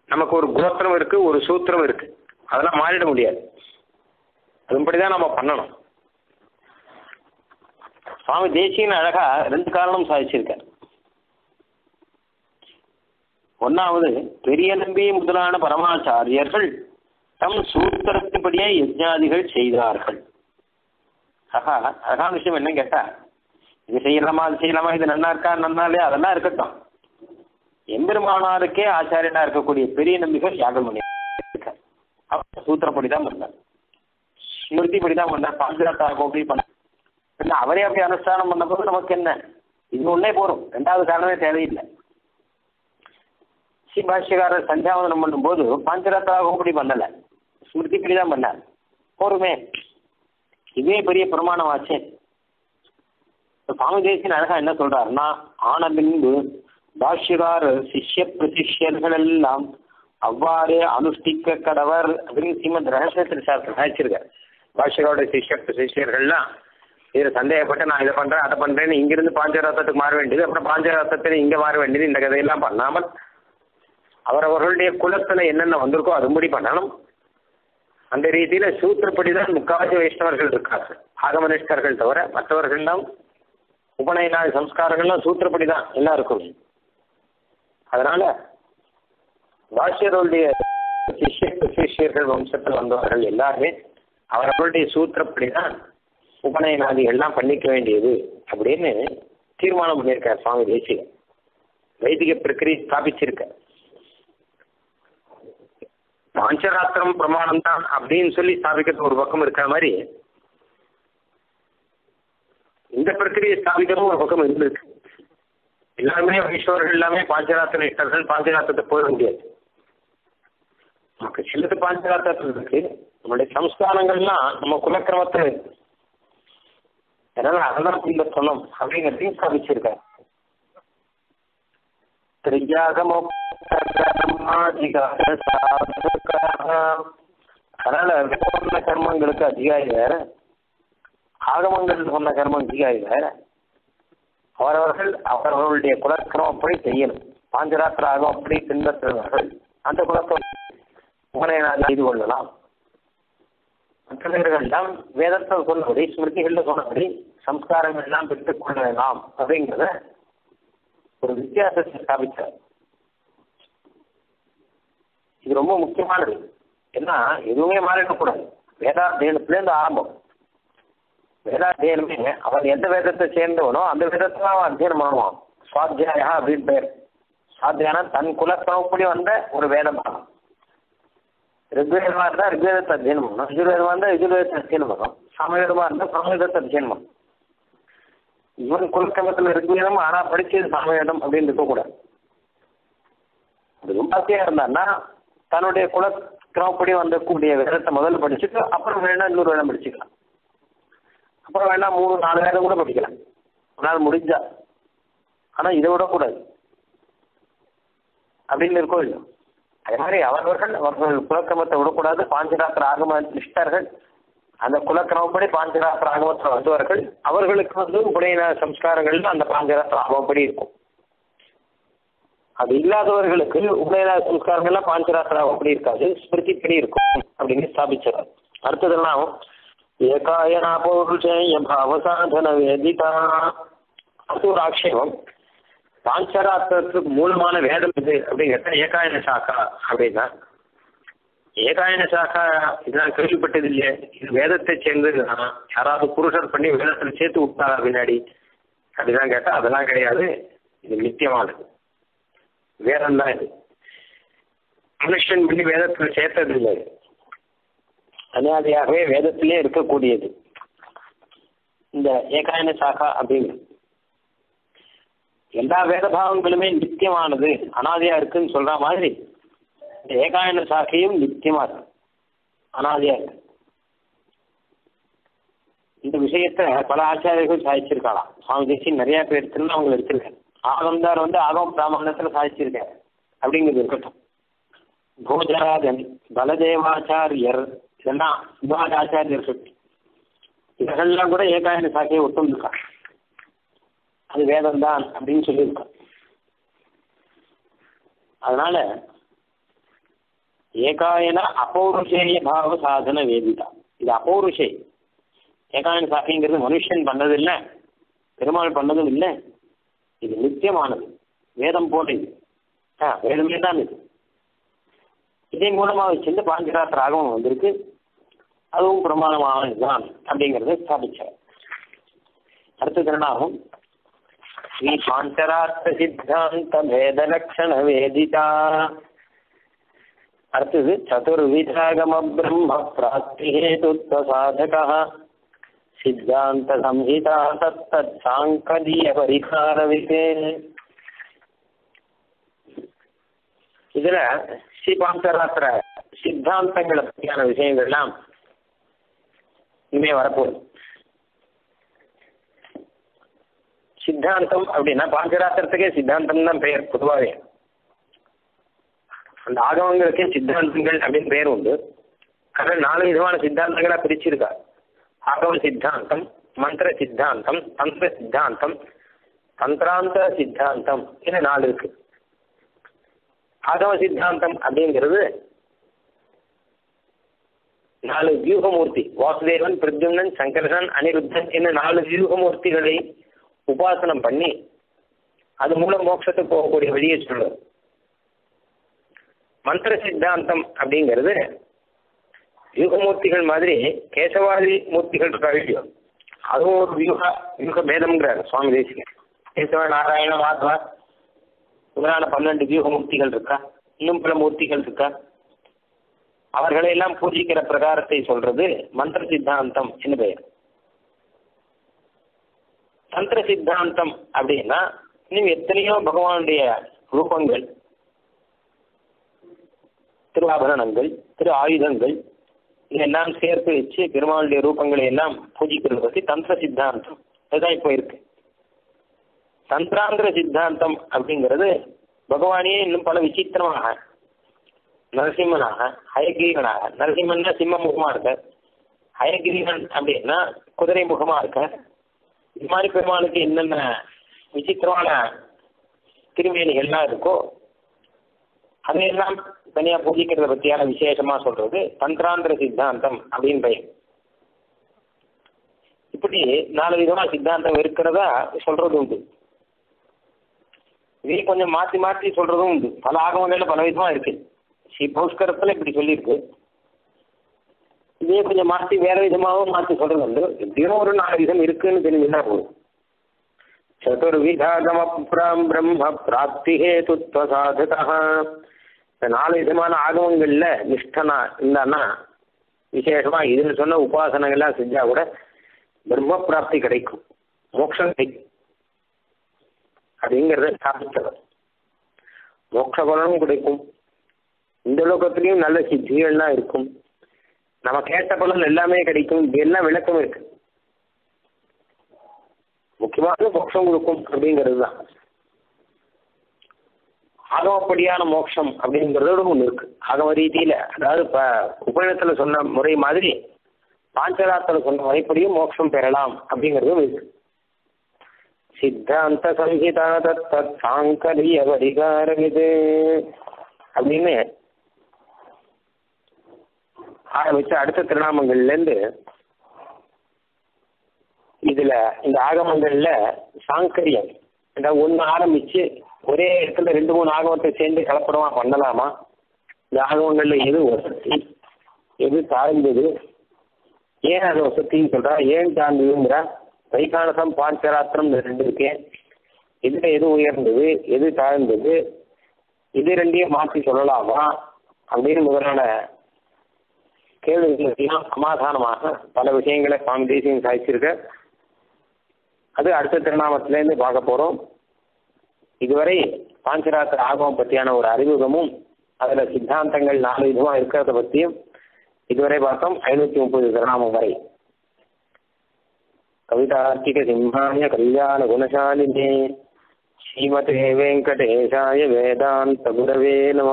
S1: நமக்கு ஒரு கோத்திரம் இருக்கு ஒரு சூத்திரம் இருக்கு. அதெல்லாம் மாறிட முடியாது. அதுபடி தான் நம்ம பண்ணணும். சுவாமி தேசியன் அழகா ரெண்டு காரணம் சாதிச்சிருக்கார். ஒன்னாவது பெரிய நம்பி முதலான பரமாச்சாரியர்கள் தம் சூத்திரத்தின்படியே யஜ்ஞாதிகள் செய்தார்கள். ஆஹா அழகான விஷயம் என்ன கேட்டா இது செய்யலாமா அது செய்யலாமா இது நன்னா இருக்கா நன்னா இல்லையா அதெல்லாம் இருக்கட்டும். எம்பெருமானாருக்கே ஆச்சாரியனா இருக்கக்கூடிய பெரிய நம்பிகள் யாகம் பண்ணி இருக்கார். அவர் சூத்திரப்படி தான் பண்ணார். ஸ்மிருதிப்படி தான் பண்ணார். பாஞ்சராத்தாகும் அப்படி பண்ண அவரே அப்படி அனுஷ்டானம் பண்ண போது நமக்கு என்ன? இது ஒன்னே போதும் ரெண்டாவது காரணமே தேவையில்லை. ஸ்ரீ பாஷ்யக்காரர் சந்தியாவதனம் பண்ணும்போது பாஞ்சராத்தாகும் அப்படி பண்ணலை. ஸ்மிருதிப்படி தான் பண்ணார். போருமே. இதே பெரிய பிரமாணம் ஆச்சு சுவாமி தேசியன் அழகா என்ன சொல்றாருன்னா ஆன பின்பு பாஷ்யகார் சிஷ்ய பிரசிஷ்யர்கள் எல்லாம் அவ்வாறு அனுஷ்டிக்க கடவர் அப்படின்னு சீமந்த் ரகசியத்தில் சார் நினைச்சிருக்கார் பாஷ்யகாரோட சிஷ்ய பிரசிஷ்யர்கள்லாம் இதில் சந்தேகப்பட்டு நான் இதை பண்றேன் அதை பண்றேன்னு இங்கிருந்து பாஞ்சரத்தத்துக்கு மாற வேண்டியது அப்புறம் பாஞ்சரத்தத்தில் இங்க மாற வேண்டியது இந்த கதையெல்லாம் பண்ணாமல் அவரவர்களுடைய குலத்துல என்னென்ன வந்திருக்கோ அதுபடி பண்ணணும். அந்த ரீதியில சூத்திரப்படி தான் முக்காவாசி வைஷ்ணவர்கள் இருக்கார்கள். ஆகமனிஷ்டர்கள் தவிர மற்றவர்கள்லாம் உபநயனாதி சம்ஸ்காரங்கள்லாம் சூத்திரப்படி தான் எல்லாருக்கும். அதனால பாஷ்யருடைய சிஷ்ய சிஷ்யர்கள் வம்சத்தில் வந்தவர்கள் எல்லாருமே அவர்களுடைய சூத்திரப்படி தான் உபநயனாதிகள்லாம் பண்ணிக்க வேண்டியது அப்படின்னு தீர்மானம் பண்ணியிருக்கார் சுவாமி தேசிய வைதிக பிரக்கிரியை ஸ்தாபிச்சிருக்கார். பாஞ்சராத்திரம் பிரமாணம் தான் அப்படின்னு சொல்லி ஸ்தாபிக்கிறது ஒரு பக்கம் இருக்கிற மாதிரி இந்த பிரக்கிரியை ஸ்தாபிக்கிறது ஒரு பக்கம் இருந்திருக்கு எல்லாருமே ஈஸ்வரர்கள் எல்லாமே பாஞ்சராத்திர இஷ்டர்கள் பாஞ்சராத்திரத்தை போயிட முடியாது. நமக்கு சிலது பாஞ்சராத்திரத்தில் இருக்கு. நம்முடைய சம்ஸ்காரங்கள்லாம் நம்ம குலக்கிரமத்தில் இருக்கு. அதனால அதெல்லாம் பின்பற்றணும் அப்படிங்கிறதையும் ஸ்தாபிச்சிருக்காரு அதனால சொன்ன கர்மங்களுக்கு அதிகாரி வேற ஆகமங்கள் சொன்ன கர்மம் அதிகாரி வேற அவரவர்கள் அவரவர்களுடைய குலக்கிரமப்படி செய்யணும் பாஞ்சராத்திர ஆகம் அப்படி பின்பற்றுவார்கள் அந்த குலத்தை உபநயனாக செய்து கொள்ளலாம் மற்ற வேதத்தில் சொன்னபடி ஸ்மிருதிகளில் சொன்னபடி சம்ஸ்காரங்கள் எல்லாம் பெற்றுக் கொள்ளலாம் அப்படிங்கிறத ஒரு வித்தியாசத்தை ஸ்தாபித்தார் இது ரொம்ப முக்கியமானது. ஏன்னா எதுவுமே மாறிடக்கூடாது. வேதாத்தியனத்துலேருந்து ஆரம்பம். வேதாத்தியனமே அவன் எந்த வேதத்தை சேர்ந்தவனோ அந்த வேதத்தை அவன் அத்தியனம் பண்ணுவான். சுவாத்தியாயா அப்படின்னு பேர் சுவாத்தியானம் தன் குலக்கிரமப்படி வந்த ஒரு வேதம் ரிக்வேதமாக இருந்தால் ரிக்வேதத்தை அத்தியனம் பண்ணணும் யஜுர்வேதமாக இருந்தால் யஜுர்வேதத்தை அத்தியனம் பண்ணணும் சமவேதமாக இருந்தால் சமவேதத்தை அத்தியனம் பண்ணணும் இவன் குலக்கிரமத்தில் ரிக்வேதம் ஆனால் படிச்சது சமவேதம் அப்படின்னு இருக்கக்கூடாது. அது ரொம்ப ஆசையாக இருந்தான்னா தன்னுடைய குல கிரமப்படி வந்தக்கூடிய வேதத்தை முதல்ல படிச்சுட்டு அப்புறம் வேணா இன்னொரு வேதம் படிச்சுக்கலாம் அப்புறம் வேணா மூணு நாலு வேதம் கூட படிக்கலாம். உன்னால் முடிஞ்சா. ஆனால் இதை விடக்கூடாது அப்படின்னு இருக்கோ இல்லை அதே மாதிரி அவரவர்கள் அவர்கள் குலக்கிரமத்தை விடக்கூடாது. பாஞ்சராத்திர ஆகம நிஷ்டர்கள் அந்த குலக்கிரமப்படி பாஞ்சராத்திர ஆகமத்தில் வந்தவர்கள் அவர்களுக்கு வந்து உடைய சம்ஸ்காரங்கள் அந்த பாஞ்சராத்திர ஆகமப்படி இருக்கும். அது இல்லாதவர்களுக்கு உபயதா சம்ஸ்காரங்கள்லாம் பாஞ்சராத்திரா அப்படி இருக்காது ஸ்மிருதிப்படி இருக்கும் அப்படின்னு ஸ்தாபிச்சார். அடுத்ததெல்லாம் ஏகாயனா பௌருஷேய பாவசாதன வேதிதா. அது ஒரு ஆக்ஷேபம் பாஞ்சராத்திரத்துக்கு மூலமான வேதம் இது அப்படிங்கிறத ஏகாயன சாக்கா அப்படின்னா ஏகாயன சாக்கா இதெல்லாம் கேள்விப்பட்டது இல்லையே. இது வேதத்தை சேர்ந்தது யாராவது புருஷர் பண்ணி வேதத்தில் சேர்த்து விட்டாரா பின்னாடி? அப்படிதான் கேட்டால் அதெல்லாம் கிடையாது. இது நித்தியமானது. வேதம் தான் இது மனுஷன் பண்ணி வேதத்தில் சேர்த்தது இல்லை அனாதையாகவே வேதத்திலே இருக்கக்கூடியது. இந்த ஏகாயன சாகா அப்படின்னு. எல்லா வேத பாவங்களுமே நித்தியமானது அனாதையா இருக்குன்னு சொல்ற மாதிரி இந்த ஏகாயன சாக்கையும் நித்தியமா இருக்கு. அனாதையா இருக்கு. இந்த விஷயத்த பல ஆச்சாரியர்கள் சாதிச்சிருக்கலாம். சுவாமி தேசி நிறைய பேர் திருநாமங்கள் எடுத்திருக்காங்க. ஆகம்தார் வந்து ஆகம் பிராமணத்துல சாதிச்சிருக்கேன் அப்படிங்கிறது இருக்கட்டும் போஜராஜன் பலதேவாச்சாரியர் இதெல்லாம் சுபாஜாச்சாரியர் சொல்லி இவர்கள்லாம் கூட ஏகாயன சாக்கையை ஒத்துந்துருக்காங்க அது வேதம் தான் அப்படின்னு சொல்லியிருக்கான் அதனால ஏகாயன அப்பௌருஷேய பாவ சாதன வேதிதா. இது அப்பௌருஷே ஏகாயன சாக்கைங்கிறது மனுஷன் பண்ணது இல்லை பெருமாள் பண்ணதும் இல்லை இது நித்தியமானது. வேதம் போல இது ஆ வேதமே தான் இது. இதன் மூலமாக வச்சிருந்து பாஞ்சராத்திர ஆகமம் வந்திருக்கு. அதுவும் பிரமாணமானதுதான் அப்படிங்கிறத ஸ்தாபிச்சார் அடுத்த என்னாகும் ஸ்ரீ பாஞ்சராத்த சித்தாந்த வேத லட்சண வேதிதா. அடுத்தது சதுர்விதாகம பிரம்ம பிராப்தி ஹேதுத்வ சாதக. சித்தாந்த சம்ஹிதா தத்தத் சாங்கதீய பரிகார விசே இதுல ஸ்ரீ பாஞ்சராத்திர சித்தாந்தங்களை பற்றியான விஷயங்கள்லாம் இனிமே வரப்போகுது. சித்தாந்தம் அப்படின்னா பாஞ்சராத்திரத்துக்கே சித்தாந்தம் தான் பெயர் பொதுவாகவே அந்த ஆகமங்களுக்கே சித்தாந்தங்கள் அப்படின்னு பெயர் உண்டு. கடல் நாலு விதமான சித்தாந்தங்களா பிரிச்சிருக்கா ஆகம சித்தாந்தம் மந்திர சித்தாந்தம் தந்திர சித்தாந்தம் தந்திராந்த சித்தாந்தம் என நாலு இருக்கு. ஆகம சித்தாந்தம் அப்படிங்கிறது நாலு வியூகமூர்த்தி வாசுதேவன் பிரத்யும்னன் சங்கரசன் அனிருத்தன் என்ன நாலு வியூகமூர்த்திகளை உபாசனம் பண்ணி அது மூலம் மோட்சத்துக்கு போகக்கூடிய வழியை சொல்லுவது மந்திர சித்தாந்தம் அப்படிங்கிறது வியூகமூர்த்திகள் மாதிரி கேசவாதி மூர்த்திகள் இருக்கா இல்லையோ? அதுவும் ஒரு வியூக வியூக பேதம்ங்கிறார் சுவாமி தேசிகர் கேசவ நாராயண மாதவா முதலான பன்னெண்டு வியூகமூர்த்திகள் இருக்கா? இன்னும் பல மூர்த்திகள் இருக்கா? அவர்களை எல்லாம் பூஜிக்கிற பிரகாரத்தை சொல்றது மந்திர சித்தாந்தம் என்று பெயர்? தந்திர சித்தாந்தம் அப்படின்னா இன்னும் எத்தனையோ பகவானுடைய ரூபங்கள் திருவாபரணங்கள் திரு ஆயுதங்கள் இதெல்லாம் சேர்த்து வச்சு பெருமாளுடைய ரூபங்களை எல்லாம் பூஜிக்கிறது பற்றி தந்திர சித்தாந்தம். அதுதான் இப்போ இருக்கு. தந்திராந்திர சித்தாந்தம் அப்படிங்கிறது பகவானே இன்னும் பல விசித்திரமாக நரசிம்மனாக ஹயகிரீவனாக நரசிம்மன் சிம்ம முகமா இருக்க ஹயகிரீவன் அப்படின்னா குதிரை முகமா இருக்க. இது மாதிரி பெருமாளுக்கு என்னென்ன விசித்திரமான திருமேனிகள்லாம் இருக்கோ அதையெல்லாம் தனியா பூஜிக்கிறத பத்தியான விசேஷமா சொல்றது தந்திராந்திர சித்தாந்தம் அப்படின்னு பெயர். இப்படி நாலு விதமா சித்தாந்தம் இருக்கிறதா சொல்றது உண்டு. இதே கொஞ்சம் மாத்தி மாத்தி சொல்றதும் உண்டு. பல ஆகமங்கள்ல பல விதமா இருக்கு. ஸ்ரீ புஷ்கரத்துல இப்படி சொல்லியிருக்கு. இதே கொஞ்சம் மாத்தி வேற விதமாகவும் மாத்தி சொல்றது உண்டு எப்படியும் ஒரு நாலு விதம் இருக்குன்னு தெரிஞ்சுன்னா போதும். சதுர்விதாகமப்ராம் பிரம்ம பிராப்தி ஹேதுத்வ சாதகா இந்த நாலு விதமான ஆகமங்கள்ல நிஷ்டனா இருந்தான்னா விசேஷமா இதுன்னு சொன்ன உபாசனங்கள்லாம் செஞ்சா கூட பிரம்ம பிராப்தி கிடைக்கும் மோட்சம் கிடைக்கும். அப்படிங்கிறத சாதித்தவர். மோட்ச பலனும் கிடைக்கும். இந்த லோகத்திலையும் நல்ல சித்திகள்லாம் இருக்கும். நம்ம கேட்ட பலன் எல்லாமே கிடைக்கும். இது எல்லாம் விளக்கம் இருக்கு? முக்கியமாக மோட்சம் கொடுக்கும் அப்படிங்கிறது தான் ஆகமப்படியான மோட்சம் அப்படிங்கிறதோட ஒன்று இருக்கு. ஆகம ரீதியில அதாவது இப்ப உபநிடத்துல சொன்ன முறை மாதிரி பாஞ்சராத்துல சொன்ன முறைப்படியும் மோட்சம் பெறலாம் அப்படிங்கிறதும் இருக்கு. சித்தாந்த சம்ஹிதா தத் சாங்கரிய வரிகாரம் இது அப்படின்னு ஆரம்பிச்ச அடுத்த திருநாமங்கள்ல இருந்து இதுல இந்த ஆகமங்கள்ல சாங்கரியம் அதாவது ஒன்று ஆரம்பிச்சு ஒரே இடத்துல ரெண்டு மூணு ஆகவத்தை சேர்ந்து கலப்படமா பண்ணலாமா? இந்த ஆகவங்கள்ல எது வசதி? எது தாழ்ந்தது ஏன் அது வசதின்னு சொல்றா? ஏன் தாழ்ந்ததுங்கிறா வைகானசம் பாஞ்சராத்திரம் ரெண்டு இருக்கேன் இதுல எது உயர்ந்தது? எது தாழ்ந்தது? இது ரெண்டையும் மாற்றி சொல்லலாமா? அப்படின்னு முதலான கேள்விகளுக்கெல்லாம் சமாதானமாக பல விஷயங்களை சுவாமி தேசியம் சாதிச்சிருக்க அது அடுத்த திருநாமத்திலேருந்து பார்க்க போறோம். இதுவரை பாஞ்சராத்திர ஆகமம் பற்றியான ஒரு அறிமுகமும் அதில் சித்தாந்தங்கள் நாலு விதமாக இருக்கிறத பற்றியும் இதுவரை பார்த்தோம். ஐநூற்றி முப்பது திருநாமம் வரை. கவிதார்த்திக சிம்ஹாய கல்யாண குணசாலினே. ஸ்ரீமதே வெங்கடேஷாய வேதாந்த குரவே நம